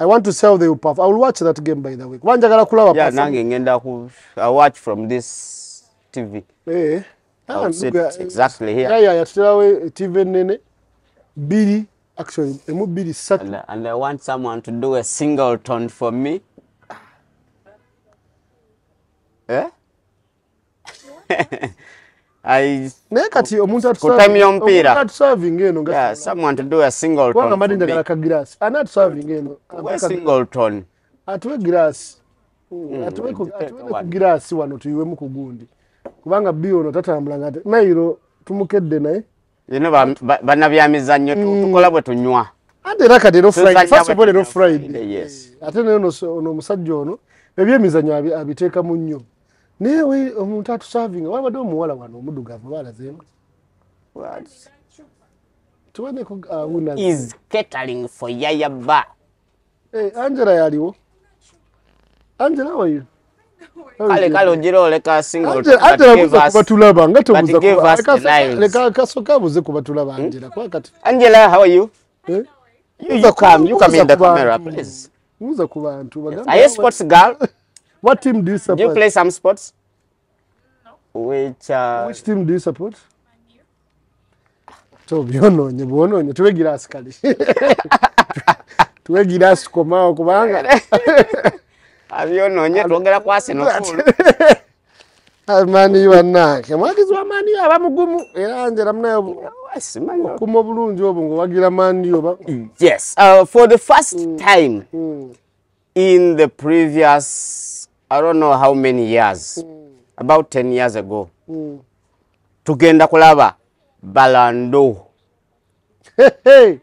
i want to see how they will perform. I will watch that game by the way. Kuba njagala kulaba yeah perform- nange ngenda ku I watch from this tv Eh, ah, I'll sit look, uh, exactly here. yaya yatuterawo tv enene bbiri actually emu bbiri ssatu and, and i want someone to do a singleton for me? I, naye kati omuntu Kutamya omupiira. atusavinga eno someone to do a singleton mbadde for njagala ka giraasi ani atusavinga eno? Singleton. Atuwe atuwe ku atuwe ku giraasi wano tuyiwemu ku gundi. Kubanga bi ono tatambula nga ate- nairo tumukedde naye. Bino ba- ba- bannabyamizannyo tu- tukola bwe tunywa. Ate era kati ero friday Tuzannya first of all ero bwe tunywa friday. Friday, yes. ate naye ono omusajja ono ebyemizannyo abi- abiteekamu nnyo naye we omuntu atusavinga wabadde omuwala wano omuddugavu baalazeemu tuwaneko awuna is catering for yaya ba. Eh, angela yaliwo angela wayo kale kale ogira oleka singleton angela but angela give buza us- kubatulaba nga but give us the lines. leka kasoka abuze kubatulaba angela kuba kati angela how are you? Eh? you, you come you come in the Buza ku camera bantu. please. Buza ku bantu bagambe are you a sports girl what team do you support? do you play some sports? No. which uh, which team do you support? To byononye bwononye tuwe girasi kale tuwe girasi komawo kubanga abyononye twogera ku Arsenal full. amaani bannange mwagizi wamaani aba mugumu. Era angela munayo okuma obulungi obwo ngaowagira maani oba yes. Uh, for the first time in the previous i don't know how many years mm. about 10 years ago mm. tugenda kulaba balando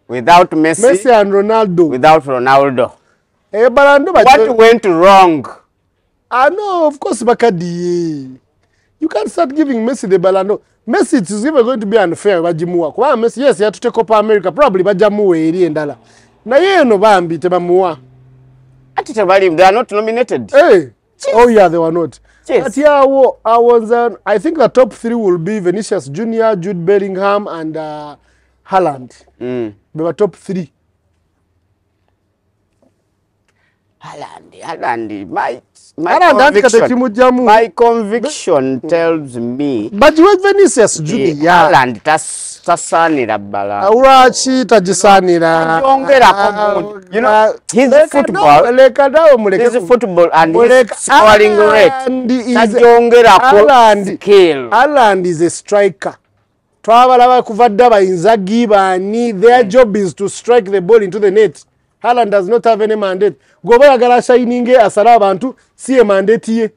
without messi, messi and ronaldo without ronaldo hey, balando what went wrong I know, of course, Bakadi. You can't start giving Messi the balando. Messi it is even going to be unfair bajimuwa. Kwa Messi yes, ya tute Copa America probably bajamuwa eri endala. Na yeye no bambi tebamuwa. ati tebali they are not nominated Hey. Oh yeah, they were not. Yes. But yeah, wo- I was uh, I think the top 3 will be Vinicius Junior, Jude Bellingham and uh, Haaland. mm. They were top 3. Haaland, Haaland, my, my Haaland conviction, my conviction tells me But with Vinicius Junior. Haaland tas- tasaanira bbala. Lwaki tagisaanira? Tagyongerako mu- you know, his football- leka nawe muleke his football and his Muleka- scoring rate tagyongerako Haaland- skill. Haaland is a striker. Twabalaba kuva dda bayinzagi baani their job is to strike the ball into the net. Haaland does not have any mandate. Gweoba yagala ashayininge asale abantu si ye mandate ye.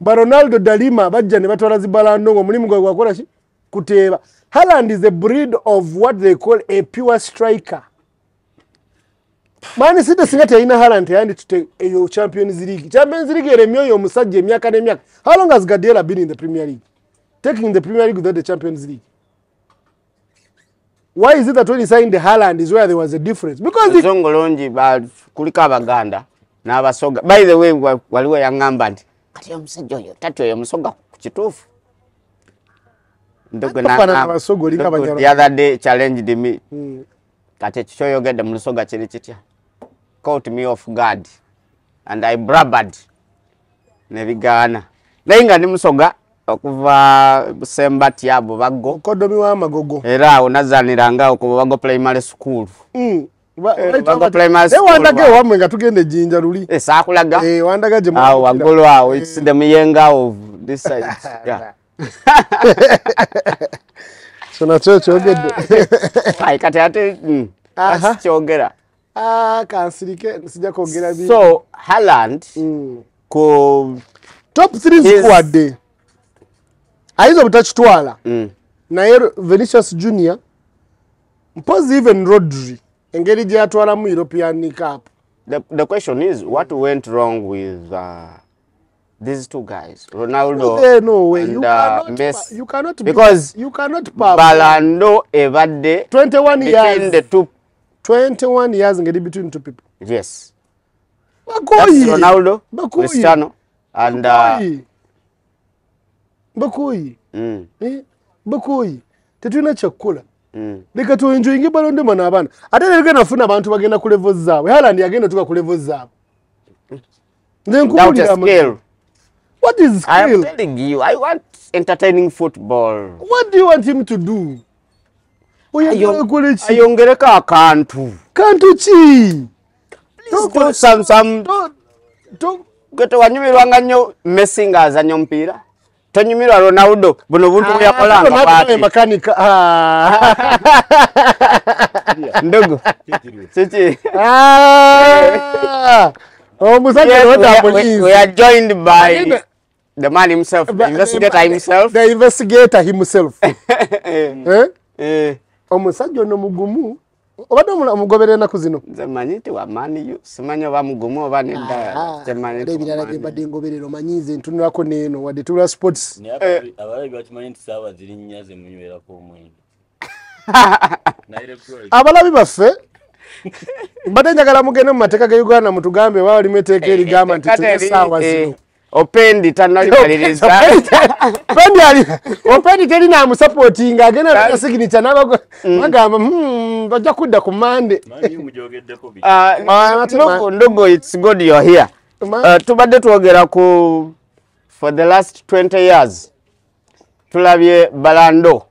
Ba ronaldo dalima bajja ne batwala zibalando nga omulimu gwe gwakola ki kuteeba Haaland is a breed of what they call a pure striker. Mani site singa teyalina Haaland teyanditute eyo champions league. Champions league eremye oyo omusajja emyaka n'emyaka how long has Guardiola been in the premier league? Taking the premier league without the champions league. Why is it that when he signed Haaland is where there was a difference? Because ensongolungi kuliko abaganda n'abasoga. By the way wa- waliwo yaŋŋamba nti kati omusajja oyo tati oyo omusoga ku kituufu Ndogo na- Tafaanana na- abasoga oli Ndogo nk'Abanyarwanda. The other day challenged me. Kati ekyo kyoyogedde mu lusoga kiri kitya caught me off guard. And I blubbered nebigaana naye nga ndi musoga okuva busembati abo baggo kodomi w'amagogo era awo nazaniranga awo ku bubago primary school. Mm. Ba- Eh, bago Eh, ba- wamwe nga tugenda ejjinja luli Eh, saakulaga. Eh, wandaga gye awo mwakukira. waggulu awo its the muyenga of this side kyogedde Ai, kati ate mm, kyogera Ah, kansirike sijja kwogera bi so Haaland Mm. ku top 3 His- zikuwadde ayinza obutakitwala mm, naye venicius junior. Mpozi even rodri. Engeri gye yatwalamu european cup. The, the question is what went wrong with uh, these two guys Ronaldo There, no way. and You uh, cannot, Messi. you cannot be- because you cannot pa- Balando ebadde 21 between the years two 21 years ngeri between two people. Yes. That's bakoyi Ronaldo Bakuyi. Cristiano and uh, bakoyi. Bakoyi. Mm, Eh, bakoyi. Tetulina kyakkola mm. leka tuenjoyinge balonde mwana abaana ate leka nafuna abantu bagenda ku levo zaabwe. Haland yagenda tuka ku levo zaabwe. Nze without skill what is I am skill? telling you I want entertaining football. What do you want him to do? Ki ayongereko akantu. Kantu ki Please do some some To- to- gwe tewanyumirwanga nnyo messi ng'azanya omupiira tonyumirwa ronaldo buno buntu bwe yakolanga Ronaldo bwati naye makanika. Ah. ndogo kiki Ah. omusajja Yes, yes, we, are, we, we are joined by Agenda- the man himself, the investigator himself. the investigator himself. Eh, Eh? eh, omusajja ono mugumu. Obadde omugoberera ennaku zino? Nze manyi nti wamaniyo simanyi oba mugumu oba nedda temanyi era nti ebirala wa Man U. byembadde ngoberera omanyi nze ntunulako neeno wadde tula sports. Abalabi bakimanyi nti saawa ziri nnya zemunywerako omwenge. Abalabi baffe mbadde njagala mugende mu mateeka ga uganda mutugambe oba walimu etteeka erigamba nti eri- saawa eh, zino opendi tanalimaliriza Pendi ali opendi terina amusapootinga agenda na signature n'abago bagamba "Hmm, bajja kudda ku mande Ah, ndogo it's good you're here. Ma- Uh, tubadde twogera ku for the last 20 years tulabye balando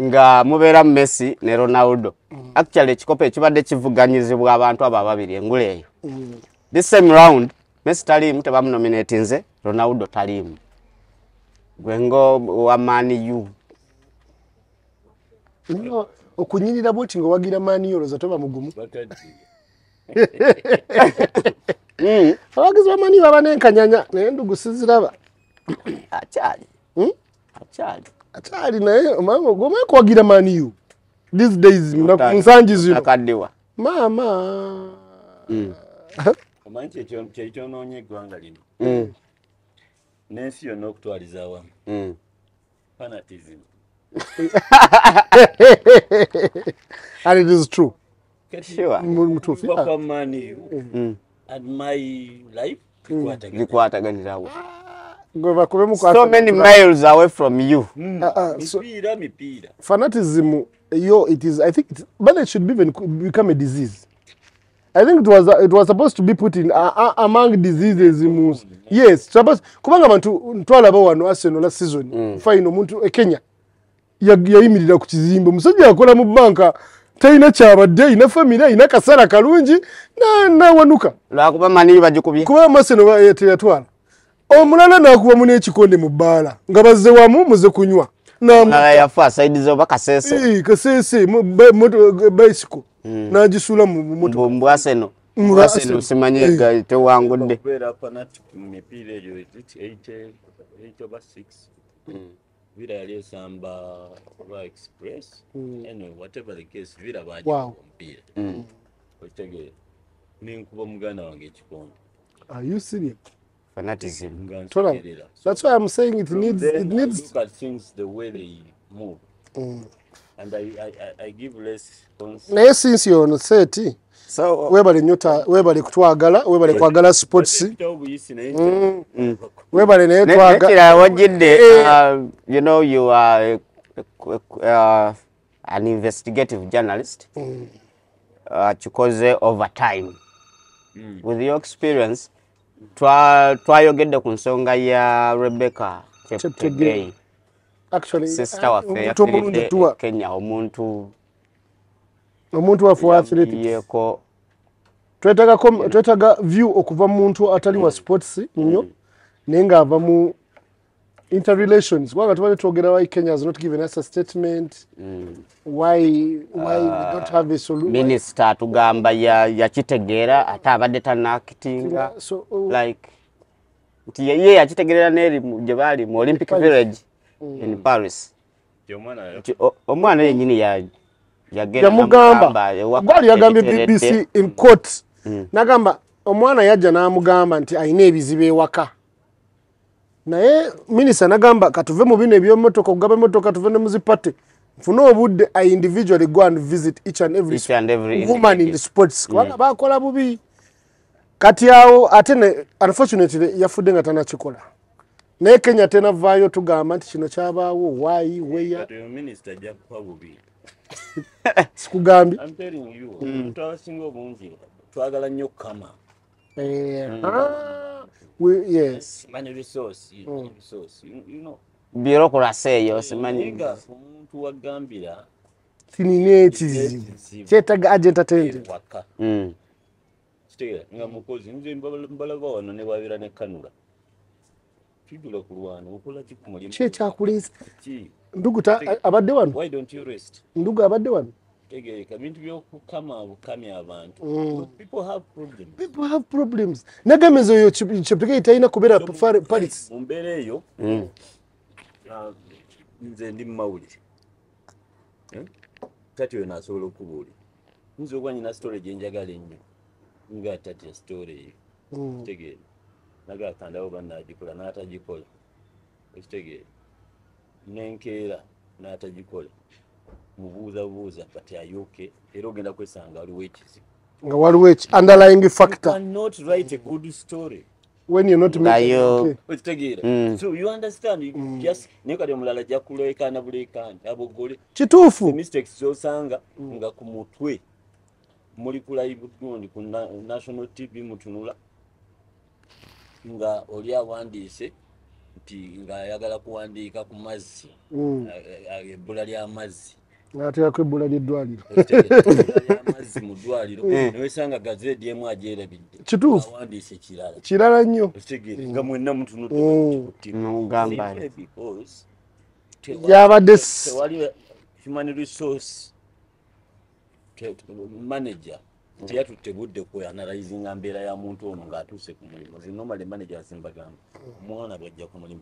nga mubeera messi ne ronaldo. Actually ekikopo ekibadde kivuganyizibwa abantu abo ababiri engula eyo. This same round messi taliimu tebamunominatinze ronaldo taliimu. Gwengo wa maniu No, okunyirira bwoti ngaowagira maani olowooza toba mugumu. Bakaddi abagizi bamaani baba nenkanyanya naye endugu siziraba. Akyali. Hmm? akyali. Akyali naye omanye gwomanyi kuwagira maaniyu these days nsangi zino. Maama omanyi kyekyo- kyekyonoonya eggwanga lino? Mm, n'ensi yonna okutwaliza awamu mm. fanatism. And it is true. Mm. Gwe bakube so many miles away from you. Ah, ah, so- mipiira mipiira. Fanatism yo it is i think it, but it should be even become a disease i think it was it was supposed to be put in uh, uh, among diseases mu yes supposed kubanga abantu ntwalaba wano arsenal la season mm. fine omuntu e kenya ya- yayimirira ku kizimbe. Omusajja yakola mu banka talina kyabadde ayina famire ayina kasala kalungi na- nawanuka. Lwakuba maniyo bagikubye. Kuba maseno teyatwala. Omulala nakuba mu n'ekikonde mu bbaala nga bazze wamu muze kunywa. Namu- nala yafa asaidize oba kasese Eh, kasese mo- moto- bicycle n'agisuula mu moto mbumbu aseno ga- tewangudde okubeera fanatic mu mipiira egyo 8 oba 6 vira yali esamba oba express. Anyway whatever the case vira baja Wow. omupiira okitegeera nenkuba muganda wange ekikondo are you serious? Fanatism that's why i'm saying it needs it needs look at things the way they move and I, I, I, give less naye sinsi ono seeti so webale nyota webale kutwagala webale kwagala sports. webale naye ne- twaga nekirala wajjidde Eh. uh, you know you are uh, an investigative journalist uh, kikoze over time. With your experience twa- twayogedde ku nsonga ya rebecca Cheptegei. Actually sister waffe omuntu omulungi yafiiridde tuwa. E kenya omuntu omuntu waffe wa athletics. yeko twetaga com- twetaga view okuva mu muntu atali wa sports nnyo naye ng'ava mu interrelations. Kubanga tubadde twogera why kenya has not given us a statement? Why why we don't have a solution? minisita atugamba ya- yakitegeera ate abadde tanakitinga so uh, like nti ye- yakitegeerera n'eri mu- gye baali mu olympic village in paris. Omwana yennyini yagenda yamugamba gwali yagambye bbc in court nagamba omwana yajja n'amugamba nti alina ebizibu ewaka. Naye minisita nagamba katuve mu bino ebyomotoka okugaba emotoka tuve ne muzipate nfune obudde i individually go and visit each and every Each and every woman in the sports. Kubanga bakola bubi. Kati awo ate unfortunately yafudde nga tanakikola naye kenya tenavaayo tugamba nti kino kyabaawo waayi weya kufa bubi. Sikugambye. I'm telling you omuntu abasinga obungi twagala nnyo kama we- yes. Manyi resource you know, resource you, you know. Bureaucracy eyo simanyi. omuntu wagambira tinina ekizibu kyetaga agent Mm. kitegeera nga mukozi nze mbala- mbalaba wano ne wabira tujula kulwana okola ki ku mulimu? Ki ekyakuleesa ki? Ndugu ta- abadde wano? Ndugu abadde wano? Tegereka bintu byokukama bukamya abantu. Mm. people have problems. Nagameza oyo cheptegei talina kubeera paris mu mbeera eyo Mm. ah, nze ndi mumawulire Eh? tati oyo nasobola okubuulira nze okuba nyina sitole gyenjagala ennyo. Nga tati ya sitole eyo. Mm. Kandawo banagikola n'atagikola ekitegeera nenkeera n'atagikola mubuuza buuza kati ayoke era ogenda kwesanga waliwo ekizibu. Nga waliwo eki underlying You factor cannot write a good story. When you're not okitegeera Mm. so you understand you just naye kati omulala ajja kuleekaana buleekaani abogole. Kituufu. Mistakes zosanga nga ku mutwe. Muli ku live gundi ku na- national tv mutunula nga oli awandiise nti ng'ayagala kuwandiika ku mazzi Mm. ebbula ly'amazzi ateekako ebbula ly'eddwaliro. Ly'amazzi mu ddwaliro. Newesanga gazeedi emu agyerabidde. Kituufu. awandiise kirala. Kirala nnyo. Nga mwenna mutunudde Mm. Yabadde tewali human resource manager teyatutte budde kweanalizinga mbeera ya muntu ono ng'atuuse ku mulimu. Zinomale manager zimbagamba omwana bwajja ku mulimu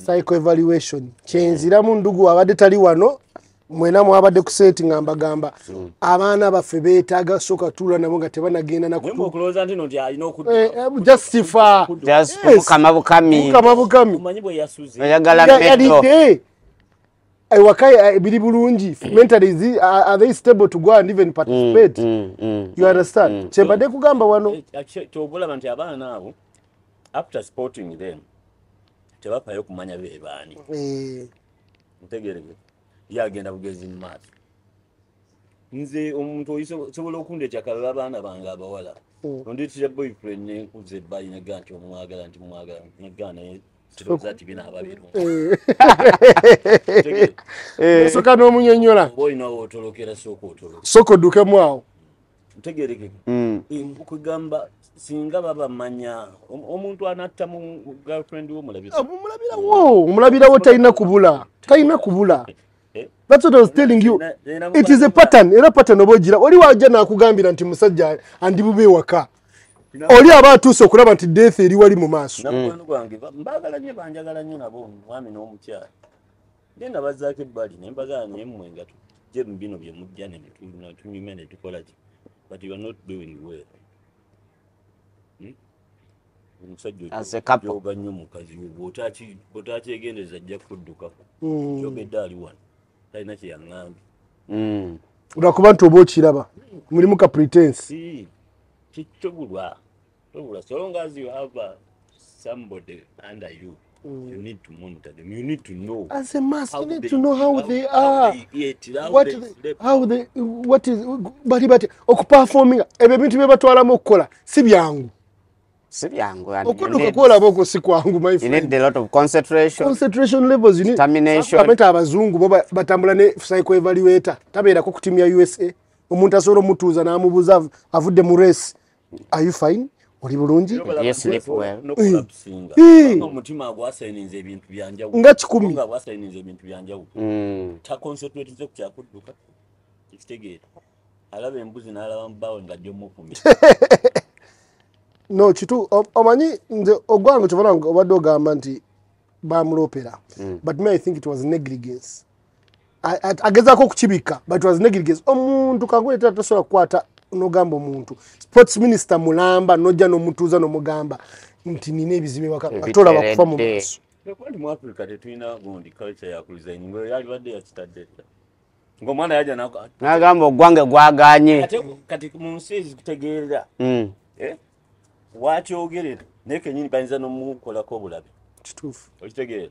psycho evaluation. Kyenziramu ndugu abadde tali wano mwena mwabadde ku seeti nga mbagamba abaana baffe beetaaga soka tuula nabo nga tebanagenda Yes. mukama bukami. Oyagala yalidde ewaka eh, biri bulungi. Mentally is it- are are they stable to go and even participate? Mm, mm. you understand? kyembadde kugamba wano. Kyobulaba nti abaana abo after sporting them tebafayo kumanya be baani. Eh, ntegerege yagenda bugezi mu maaso nze omuntu osobola okundekyakalala abaana bange abawala. Ondetera boyfriend nenkuza ebbali nega nti omwagala nti mwagala nega naye kirowooza ti binaaba birungi osoka n'omunyonyola oba olinawo otolokera sooka otoloka soka oddukemu awo ntegereke Mm. kugamba singa babamanya om- omuntu anatta mu girlfriend wo. Mulabira omulabirawo talina kubula. Talina kubula. Eh? That's what I was telling you. It is a pattern. Era pattern oba ogira. Oli wajja n'akugambira nti musajja andi bube ewaka. Oli aba atuuse okulaba nti death eri wali mu maaso. namukwano gwange ba- mbaagala nnyo banjagala nnyo nabo mwami n'omukyala naye nabazaako ebbali ne mbagala naye mmwe nga tujje mu bino bye mujja ne netu- ne tunyuma ne tukola ki but you are not doing well Hmm? omusajja As a couple. ojoga nnyo mukazi we bw'otaki- bw'otakyegendeza ajja kuddukako Mm. kyogedde ali wano talina kye yaŋŋambye Mm. Lwakuba nti oba okiraba. Mulimu ka pretense. Tobulwa tobulwa so long as you have uh, somebody under you. You need to monitor them. You need to know as a mass how you need they- to know how how- they how are. they eat, how what they the- sleep. how they what is bati bati okuperforminga ebyo ebintu bye batwalamu okukola si byangu. Si byangu and you okudduka need- kwolaba okwo si kwangu my you friend. need a lot of concentration concentration levels you need Determination. Bameta abazungu bo ba- batambula ne psycho evaluator tabeerako ku timu ya usa omuntu asobola omutuuza n'amubuuza av- avudde mu race are you fine? Oli bulungi? Yes, sleep well. nokulapsinga Eh. Omutima gwasayininza ebintu byanjawulo Nga kikumi. nga gwasayininza ebintu byanjawulo Mm. taconcentratize ku kyakudduka. Ekitegeera. Alaba embuzi n'alaba mubawe nga gyomukumi no kitu omanyi nze ogwange kyovala obadde ogamba nti bamulopera but me i think it was negligence. Agezaako okukibika but it was negligence. Omuntu kanguletera tosobola kukwata nogamba omuntu. Sports minister mulamba nojja nomutuuza nomugamba nti nina ebizibu ewaka nga tolaba kufa mu maaso. Nti mu africa tetulina gundi culture ya kulisigning yalibadde yakitadde dda. Ngaomwana yaja nagamba ogwange gwaganye. Kati mu nsi ezikutegeerera Mm. eh, wakyogerera naye kenyini bayinza nomukolako obulabe. Kituufu. Okitegeera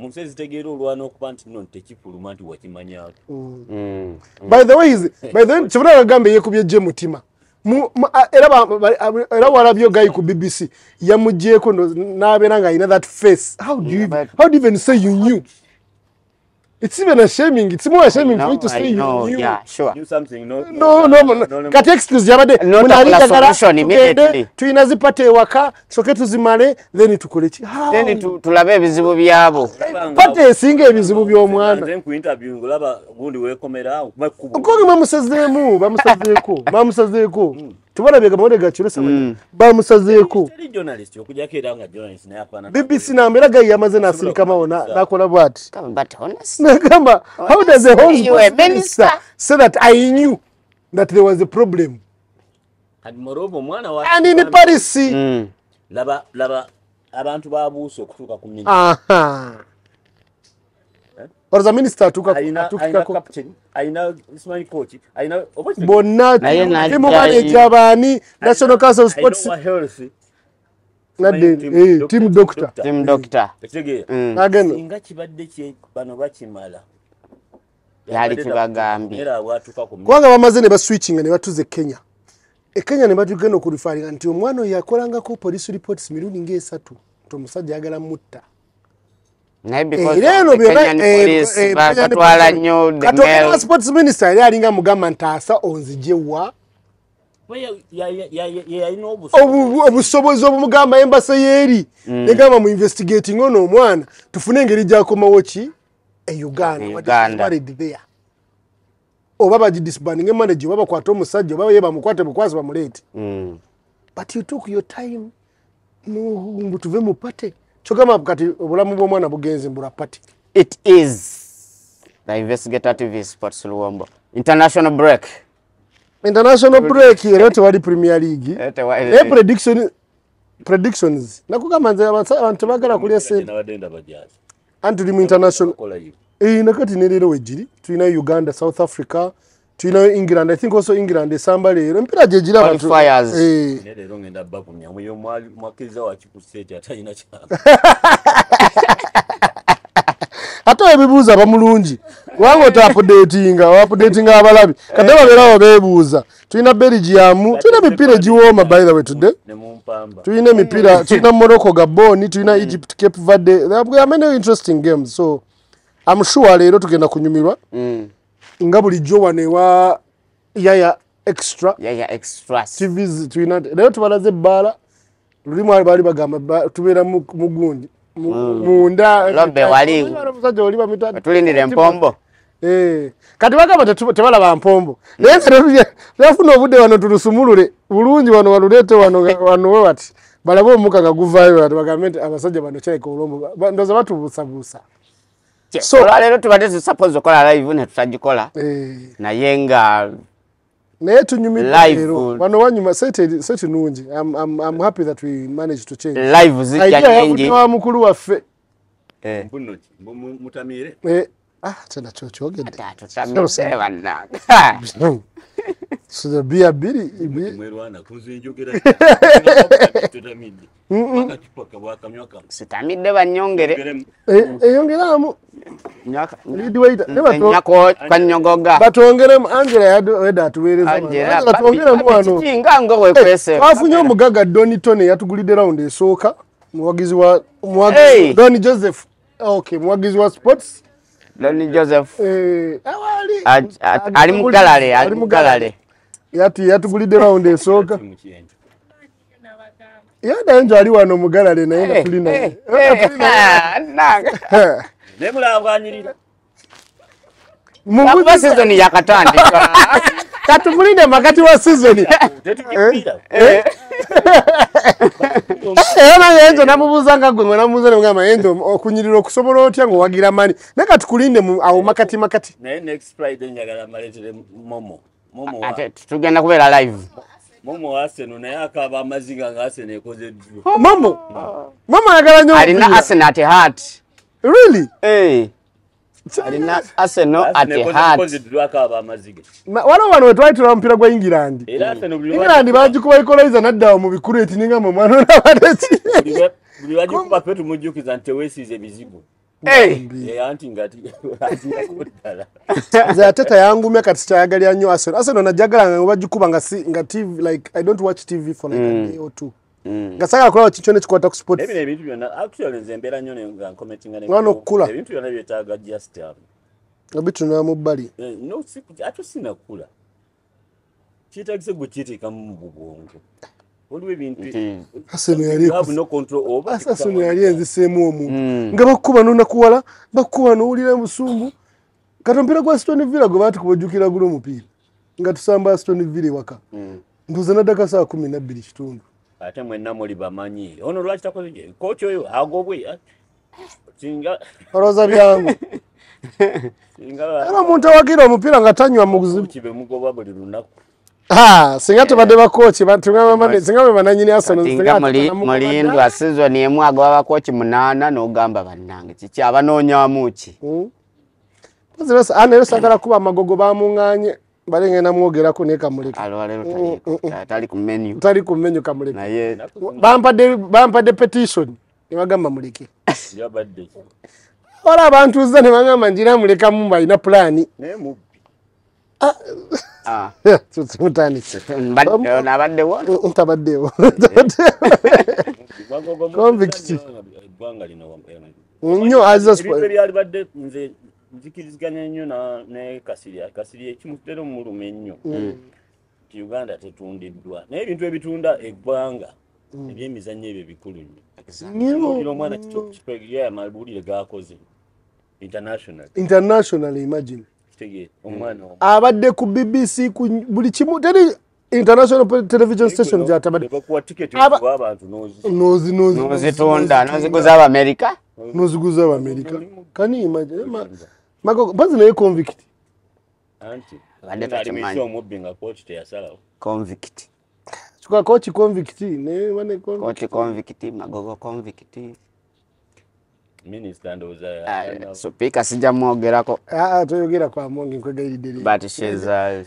mu nsi ezitegeera olwana okuba nti no tekifuluma nti wakimanyako. Mm. by the way is- by the way kyebula agamba yekubye gye mutima. Era walabyo gayi ku bbc yamugyeko n'abeera nga alina that face. How do you, but- how do you even say you knew it's even ashaming it's more ashaming for No, you to say I you know, knew yeah, sure. Knew something, no- no no no, no, kati excuse yabadde Not munali a njagala solution immediately. tugende tuyina zipata ewaka soke tuzimale then tukole ki How? then tu- tulabe ebizibu byabo pata esinga ebizibu by'omwana nze nku interview ngolaba gundi wekomerawo nkonge bamusazeemu bamusazeeko bamusazeeko tubalabye gamawole gakiresa bamusazeeko teri journalist okujako era nga journalist naye afaana bbc nambera gayi yamaze nasirikamawo na- nakola bwati. But honestly nagamba how does a whole You were sports minister minister. say that i knew that there was a problem? Kati morova omwana wa and in paris. Laba laba abantu babuuse okutuuka ku mini aha olowooza minisita atuuka- alina alina atuukikako captain alina simanyi coach oba kiti- bonna timu manager baani national council of sports nadde team eh, doctor, team doctor. Mm. agenda singa kibadde kye bano bakimala Yali ku kubanga bamaze ne baswitchinga ne batuze kenya. Ekenya ne batugenda okurifaringa nti omwana oyo yakolangako police reports mirundi ngaesatu nti omusajja ayagala mutta era nnyo the katogera mail. sports minister yali alinga mugamba ntaasa onzijewa yalina obu- obusobozi obumugamba embasa yeeri negamba mu investigating ono omwana tufune engeri gyakomawo ki? E uganda. E oba bagidisbandinga emanaje oba bakwate omusajja oba ye bamukwate bukwasi bamuleete Mm. but you took your time. No- mbu tuve mu pate kyogamba kati obulamu bw'omwana bugenze mbula pate it is the investigator tv sports luwombo international break. International break era tewali premier league. Naye prediction predictions. Nakugamba nze abantu tebagala kulya sente anti tuli mu international nakati ne leero wegiri tulina uganda south africa tulinayo england i think also england esamba leero. Empiira Qualifiers. Eh, leero ngenda bakumya muyo mwakkiriza wakikuseeti atalina kyama. Ate webibuuza bamulungi kubanga otapudetinga wapudetinga abalabi. Kate babeerawo beebuuza tulina belgium tulina emipiira egiwooma by the way today. Tulina emipiira tulina morocco gaboni tulina egypt cape verde. There are many interesting games so am sure leero tugenda kunyumirwa. Mm. Nga bulijjo wano ewa yaya extra yeah, extras tvs tulina leero tubalaze ebbaala lulimu baali bagamba ba- tubeera mu gundi mu- munda. Lobe wali. omusajja oli bamitwala tulindira empombo. Eh, kati bagamba tebalaba mpombo. Naye tebafuna obudde wano tulusumulule bulungi wano waluleete wano nga- wano we wati balabe omuka nga guvaayo bagambe nti abasajja bano kyayika olombo Ba- ndowooza batubuusabuusa So- olwaleero tubadde tusapoze okola live netutagikola Eh, naye nga naye tunyumiddwa Live. leero wano wanyuma sente sente nungi I'm- I'm I'm happy that we managed to change. Live zijja idea nyingi. yavudde wa mukulu waffe Eh, mbuno ki Mbu- mu- mutamiire Eh, ah kyena kyo kyogedde tutamise bannanga So, bia bbiri sitamidde banyongere. Eh, eyongeramu kanyogoga batongeremu angela yadda atuweereza wano. Angela, Angela, papi- twongeremu papi wano kiki nga nga wekwese twafunye omugagga doni tone yatugulidde rawundi esooka muwagizi wa doni joseph. Okay muwagizi wa sports. Loni joseph. Eh, ali. Mu galale ali mu galale yati yatugulidde rawundi esooka Yadda enjo ali wano mugalale naye nga tuli naye. Eh, eh, ah, nanga. Lwakuba season yakatandika katugulinde makati wa sizoni era nange enjo namubuuza nga gwe namubuuza nemugamba enjo okunyirira okusobola otya ngaowagira mani? Naye katukulinde mu- awo makati makati. Tugenda kubeera live momo arsenal naye akaaba amaziga nga arsenal ekoze dro mamo mama ayagala nnyo alina omupiira. arsenal at heart. Really? Eh, alina arsenal at arsenal heart. ekoze dro akaaba amaziga Ma- waliwo wano wetwalitira omupiira gwa buli england bagikuba ekolaiza naddawo mu bikureti ninga mu mwana onabadeki buli wa- buli wagikuba fe tumujjukiza nti teweesiiza ebizibu Nze ate tayangumya kati kyayagalya nnyo arsenal. Arsenal najagalanga nga bagikuba nga nga tv like i don't watch tv for like a day or two. Nga sagala kulaba kikyona ekikwata ku sport naye bino ebintu byonna actually nze embeera nnyo nga nkometinga Mwana okukula. ebintu byonna byetaaga just um, nga bitunula mu bbali eh, ate sinakula kyetagise gwe kyeteekamu mu bubwongo waliwo ebintu arsenal yali enziseemu omuntu. Nga bakukuba nonakuwala bakukuba nowulira busumbu kati omupiira gwa stone villa gwe batukubajjukira gulo omupiira nga tusamba stone villa ewaka ntuuze naddaka saa kumi nabbiri kitundu. Ate mwenna muli bamanyi ono lwaki takoze kochi oyo agobwe singa olowooza byangu? Era omuntu awagira omupiira nga tanywa muzibu kibe mugoba buli lunaku singa tubadde bakooki ba- singa bwe bananyini arsenal ati singa nga ate muli- banamugoba mulindwa season emu agoba bakoki munaana n'ogamba bannange kiki abanoonya ki? Mm. Sa- ah, naye sagala kuba amagogo bamuŋŋaanye bale ngenda mwogeraku naye kamuleke alwalero tali- tali ku menu. Tali ku menyu kamuleke naye bampadde bampadde petition nebagamba muleke. Wala abantuuza ne bagamba njira mulekamu mbalina pulaani naye ah, mutandise ntabaddeewo Convict. nnyo aza ebintu ebyali badde nze nzikiriziganya nnyo na- ne kasirya kasirya ekimutera omuluma ennyo nti uganda tetundiddwa naye ebintu ebitunda eggwanga ebyemizannyo ebyo bikulu nnyo omwana yamabulire gakoze international international imagine abadde ku bbc ku buli kimu teri international television station gyatabadde. bakuwa tiketi Aba- okuwa abantu nozi nozi nozi nozitunda noziguza abamerika noziguza abamerika kani imagine Ma- magogo mpazi naye convict. Convict. Kikuba kochi convict naye convict magogo convict minisita ndowooza Ah, supika sijja mwogerako Ah, ah, toyogera kwa monge nkwegayiridde leero. but shes uh,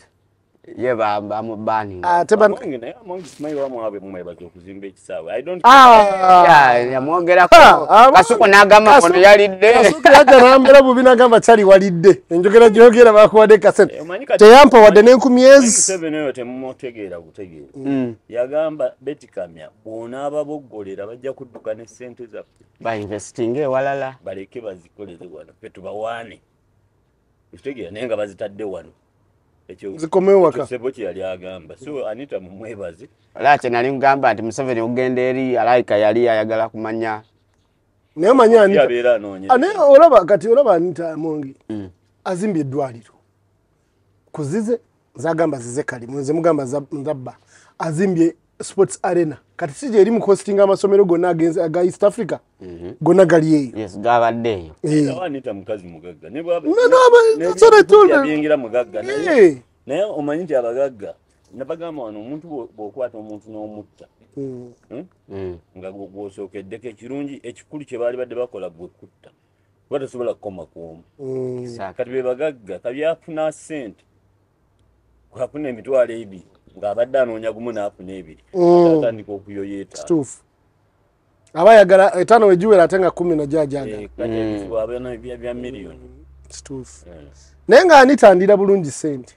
ye ba- bamubaninga Ah, teba amongi naye amongi simanyi wamwabe mumwebaza okuzimba ekisaawe i don't Ah, Ya, yamwogerako Ah, kasuku n'agamba ono yalidde. Kasuku yajja n'ambera bubi n'agamba kyali walidde. Enjogera gyogera bakuwadde kasente Eh, kati- teyampa wadde n'enkumi ezi. Temumutegeera butegeera Mm. yagamba betikamya bw'onaaba boggolera bajja kudduka ne ssente zaffe. Bainvestinga ewalala baleke bazikolere wano fe tubawaane. Ekitegeera naye nga bazitadde wano Zikomewo waka. Ssebo kye yali agamba. So anita mumwebaze olaki nali mugamba nti museveni okugenda eri alayika yali ayagala kumanya. Naye omanyi anita. yabeera anoonye Ah, olaba kati olaba anita mongi Mm. azimbye eddwaliro. Kuzize zagamba zize kali nze mugamba za- zabba azimbye sports arena kati si gyeri mukostinga amasomero gonna aga east africa gonna gali eyo yes gabaddeeyo Eh. Naye Eh. naye omanyi nti abagagga nabagamba wano omuntu bwo- bw'okwata omuntu n'omutta Mm. hmm? Mm. nga gwo- gw'osookeddeko ekirungi ekikulu kye baali badde bakola gwe kutta kuba tosobola kukoma kwomu Mm. Kati be bagagga kabyafuna sente kwafuna emitwalo ebiri ng'abadde anoonya gumu n'afuna ebiri. Mm. atandika okuyoyeeta. Kituufu. Aba ayagala etaano wegiwera ate nga kumi bya bya miliyoni. Kituufu. Naye nga anitandira bulungi sente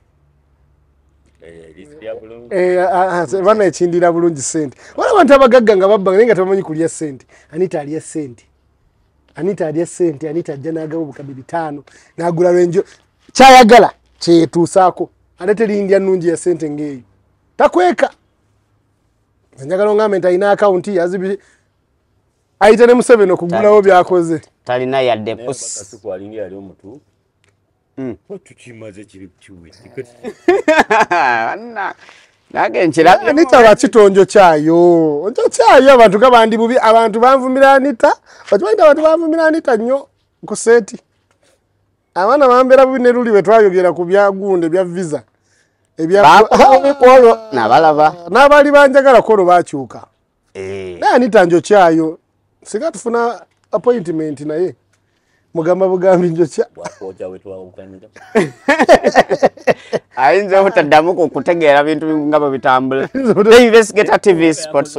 eh, list ya bulungi. Eh, bana ekindira bulungi sente wala abantu abagagga nga babbanga naye nga tebamanyi kulya sente anita alya sente anita alya sente anita ajja n'agaba obukabi bitaano n'agula lwenjo kyayagala kyeyetuusaako ate terindya nnungi ya sente ng'eyo takweka. Enjagala ongambe nti alina akawunti yazibi. Ayita ne museveni okugulawo byakoze. Talina yadde naye pusi bakasiku alinga yali omutu Mm. tukimaze kiri kiwedde nange nkirabe anita lwa kitonjo kyayo. Njo kyayo abantu nga bandi bubi abantu banvumira anita okimanyi nti abantu banvumira anita nnyo ku seeti abaana bambeera bubi ne luli bwe twayogera ku byagunde bya visa ebya bakobikwolwo nabalaba. n'abaali banjagalako olwo bakyuka Eh, naye anita njo kyayo? Singa tufuna appointment naye. Mugamba bugambi njo kya bwakoca wetwawukanira ayinza obutaddamu ku kutegeera bintu nga bwe bitambula. Investigator tv sports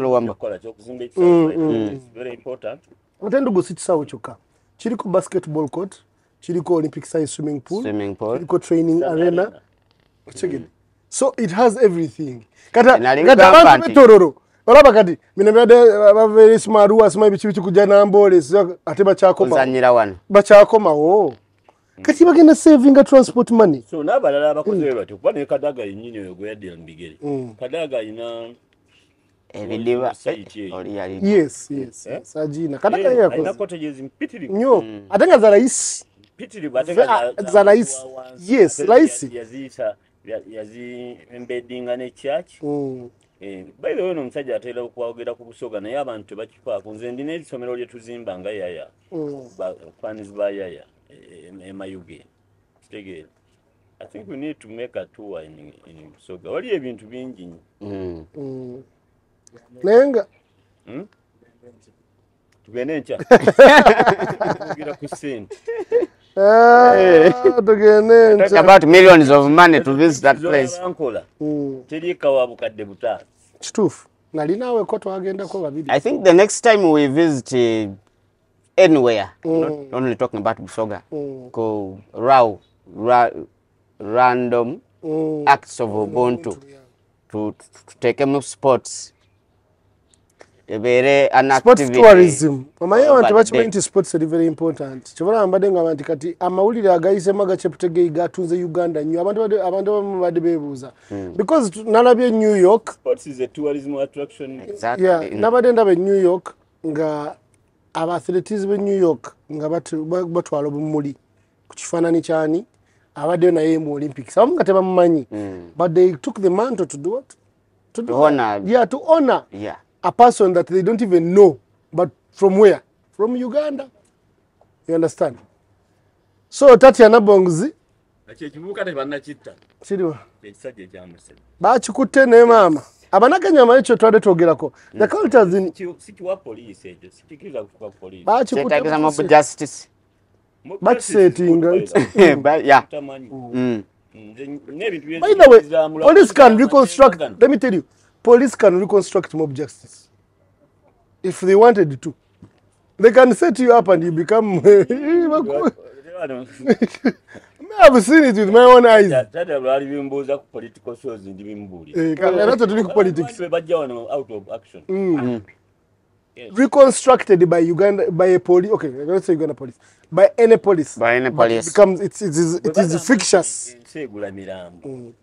important. Ate ndugu si kisawo kyokka kiriko basketball court kiriko olympic size swimming pool swimming pool. kiriko training arena. Checking. So it has everything. Kata Nali kati ngamba abantu nti- betororo olaba kati bino byadde bavere smaruwa simanyi biki biki kujja nambole so ate bakyakoma ozanyira wano bakyakomawo kati bagenda savinga transport money. So n'abalala abakozi be batyo kuba naye kadaga yennyini oyo gwe yaddira mu bigere kadaga alina ebidiba Site. eyo. oli yali yes yes Eh? yes agina Eh, kataka alina yakoze cottages mpitirivu nnyo ate nga za layisi mpitirivu ate Ve- nga ah, za layisi. wa wansi. Yes, Ate layisi. yaziyita ya- yazi embeddinga ne Mm. Eh, the way ono omusajja atera okwogera ku busoga naye abantu tebakifaako nze ndina ebisomero lye tuzimba nga yaya. Ba- fans ba yaya eh, e mayuge. Kitegeera i think we need to make a tour in, in busoga. Waliyo ebintu bingi nnyo Mm. Mm. naye nga tugende nkya tugira ku sente Talk about millions of money to visit that place. bankola Mm. bukadde butaano kituufu nalinawe ko twagendako babiri i think the next time we visit uh, anywhere not only talking about busoga Mm. ko raw ra, random Mm. acts of ubuntu to take them sports ebeere sports tourism. Omanyi abantu bakimanyi nti sports eri very important. Kyobola mbadde ngamba nti kati amawulire agayisemu agakyeputegeyi gatunze uganda nnyo abantu abamu badde beebuuza because tu- nalabye new york. Sports is a tourism attraction. Exactly. yeah, nabadde ndaba e new york nga abaathletics be new york nga batwala obumuli. Ku kifaananyi kyani abaddeyo naye mu olympics. Abamu nga tebamumanyi. But they took the mantle to do what? To do To honour. yeah to honor. Yeah a person that they don't even know but from where? From uganda. You understand? So tatiana tebannakitta kiriwa bakikutte ne maama. Abanakenya maye kyo twadde twogerako. The cultures in si kiwa poliisi ekyo sikikiriza kufuka poliisi. Kyetaagisa mob bakikutte justice. Bakisetinga Ba- yeah. Mm. by the way police can reconstruct let me tell you police can reconstruct mob justice. If they wanted to. They can set you up and you become I've seen it with my own eyes. Tata lwali bimbuuza ku political shows ndi bimubuulira Eh, kati era tetuli ku politics. bajja wano out of action. Reconstructed by Uganda by a police. Okay, let's say Uganda police. By any police. By any police. It becomes it, it is it is fictitious. mirambo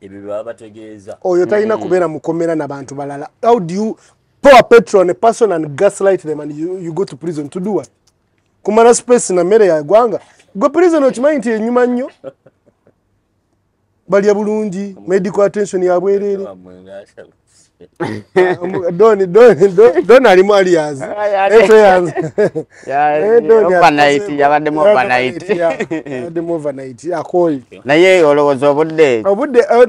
ebyo baba bategeeza Oyo talina kubeera mukomera n'abantu balala. How do you pour petrol on a person and gaslight them and you, you go to prison to do what? Kumala space na mmere ya ggwanga. Gwe prison okimanyi nti enyuma nnyo. Balya bulungi, medical attention ya Doni doni doni alimu alias. Ayate. Eto yanze. Yeah, Eh, Doni overnight akoze- yabaddemu overnight yeah, yabaddemu overnight akooye naye olowooza obudde obudde eh,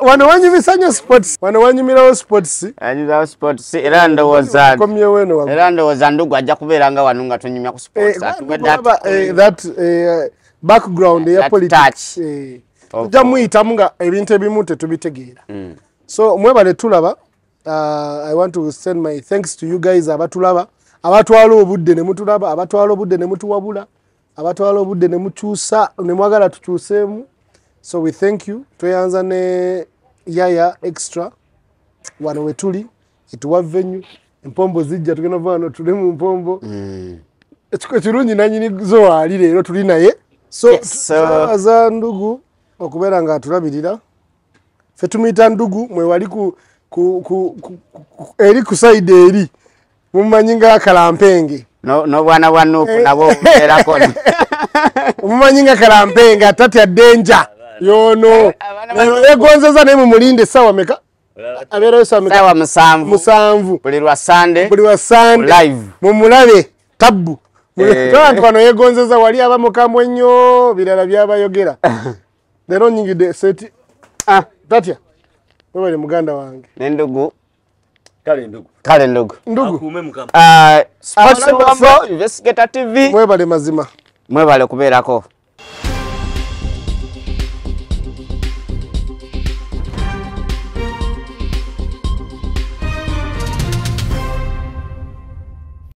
wano wanyumisa nnyo sports wano wanyumirawo sports anyuzawo sports era ndowooza komyewo eno waggulu. era ndowooza ndugu ajja kubeera nga wano nga tunyumya ku sports eh, that eh, background eya That politics touch. eh, Of- tujja muyitamu nga ebintu ebimu tetubitegeera so mwebale tulaba uh, i want to send my thanks to you guys abatulaba abatwala obudde ne mutulaba abatwala obudde ne mutuwabula abatwala obudde ne mukyusa ne mwagala tukyuseemu. So we thank you. Tweyanza ne yaya extra wano we tuli etuwa venue empombo zijja tugenda va wano tuli mu mpombo. Ekiku- ekirungi nanyini zo waali leero tuli naye. So twaza ndugu okubeera nga atulabirira. Ffe tumuyita ndugu mwewali ku, eri ku saidi eri mumumanyi nga kalampenge. No- n'obwana bwa nuupu nabwo obuteerako omumanyi nga kalampenge atatya denja yono. Abaana yegonzeza naye mumulinde esawa meka? Abeerayo saawa musanvu. Musanvu. Buli lwa sande buli wa sande live. mumulabe tabbu. Eh. abantu bano yegonzeza wali abamukambwe ennyo birala byabayogera. Leero nyingidde seti Ah, tatya webale muganda wange. N'endugu kale ndugu. Kale ndugu. Ndugu. Ah, sports investigator tv mwebale mazima. Mwebale okubeerako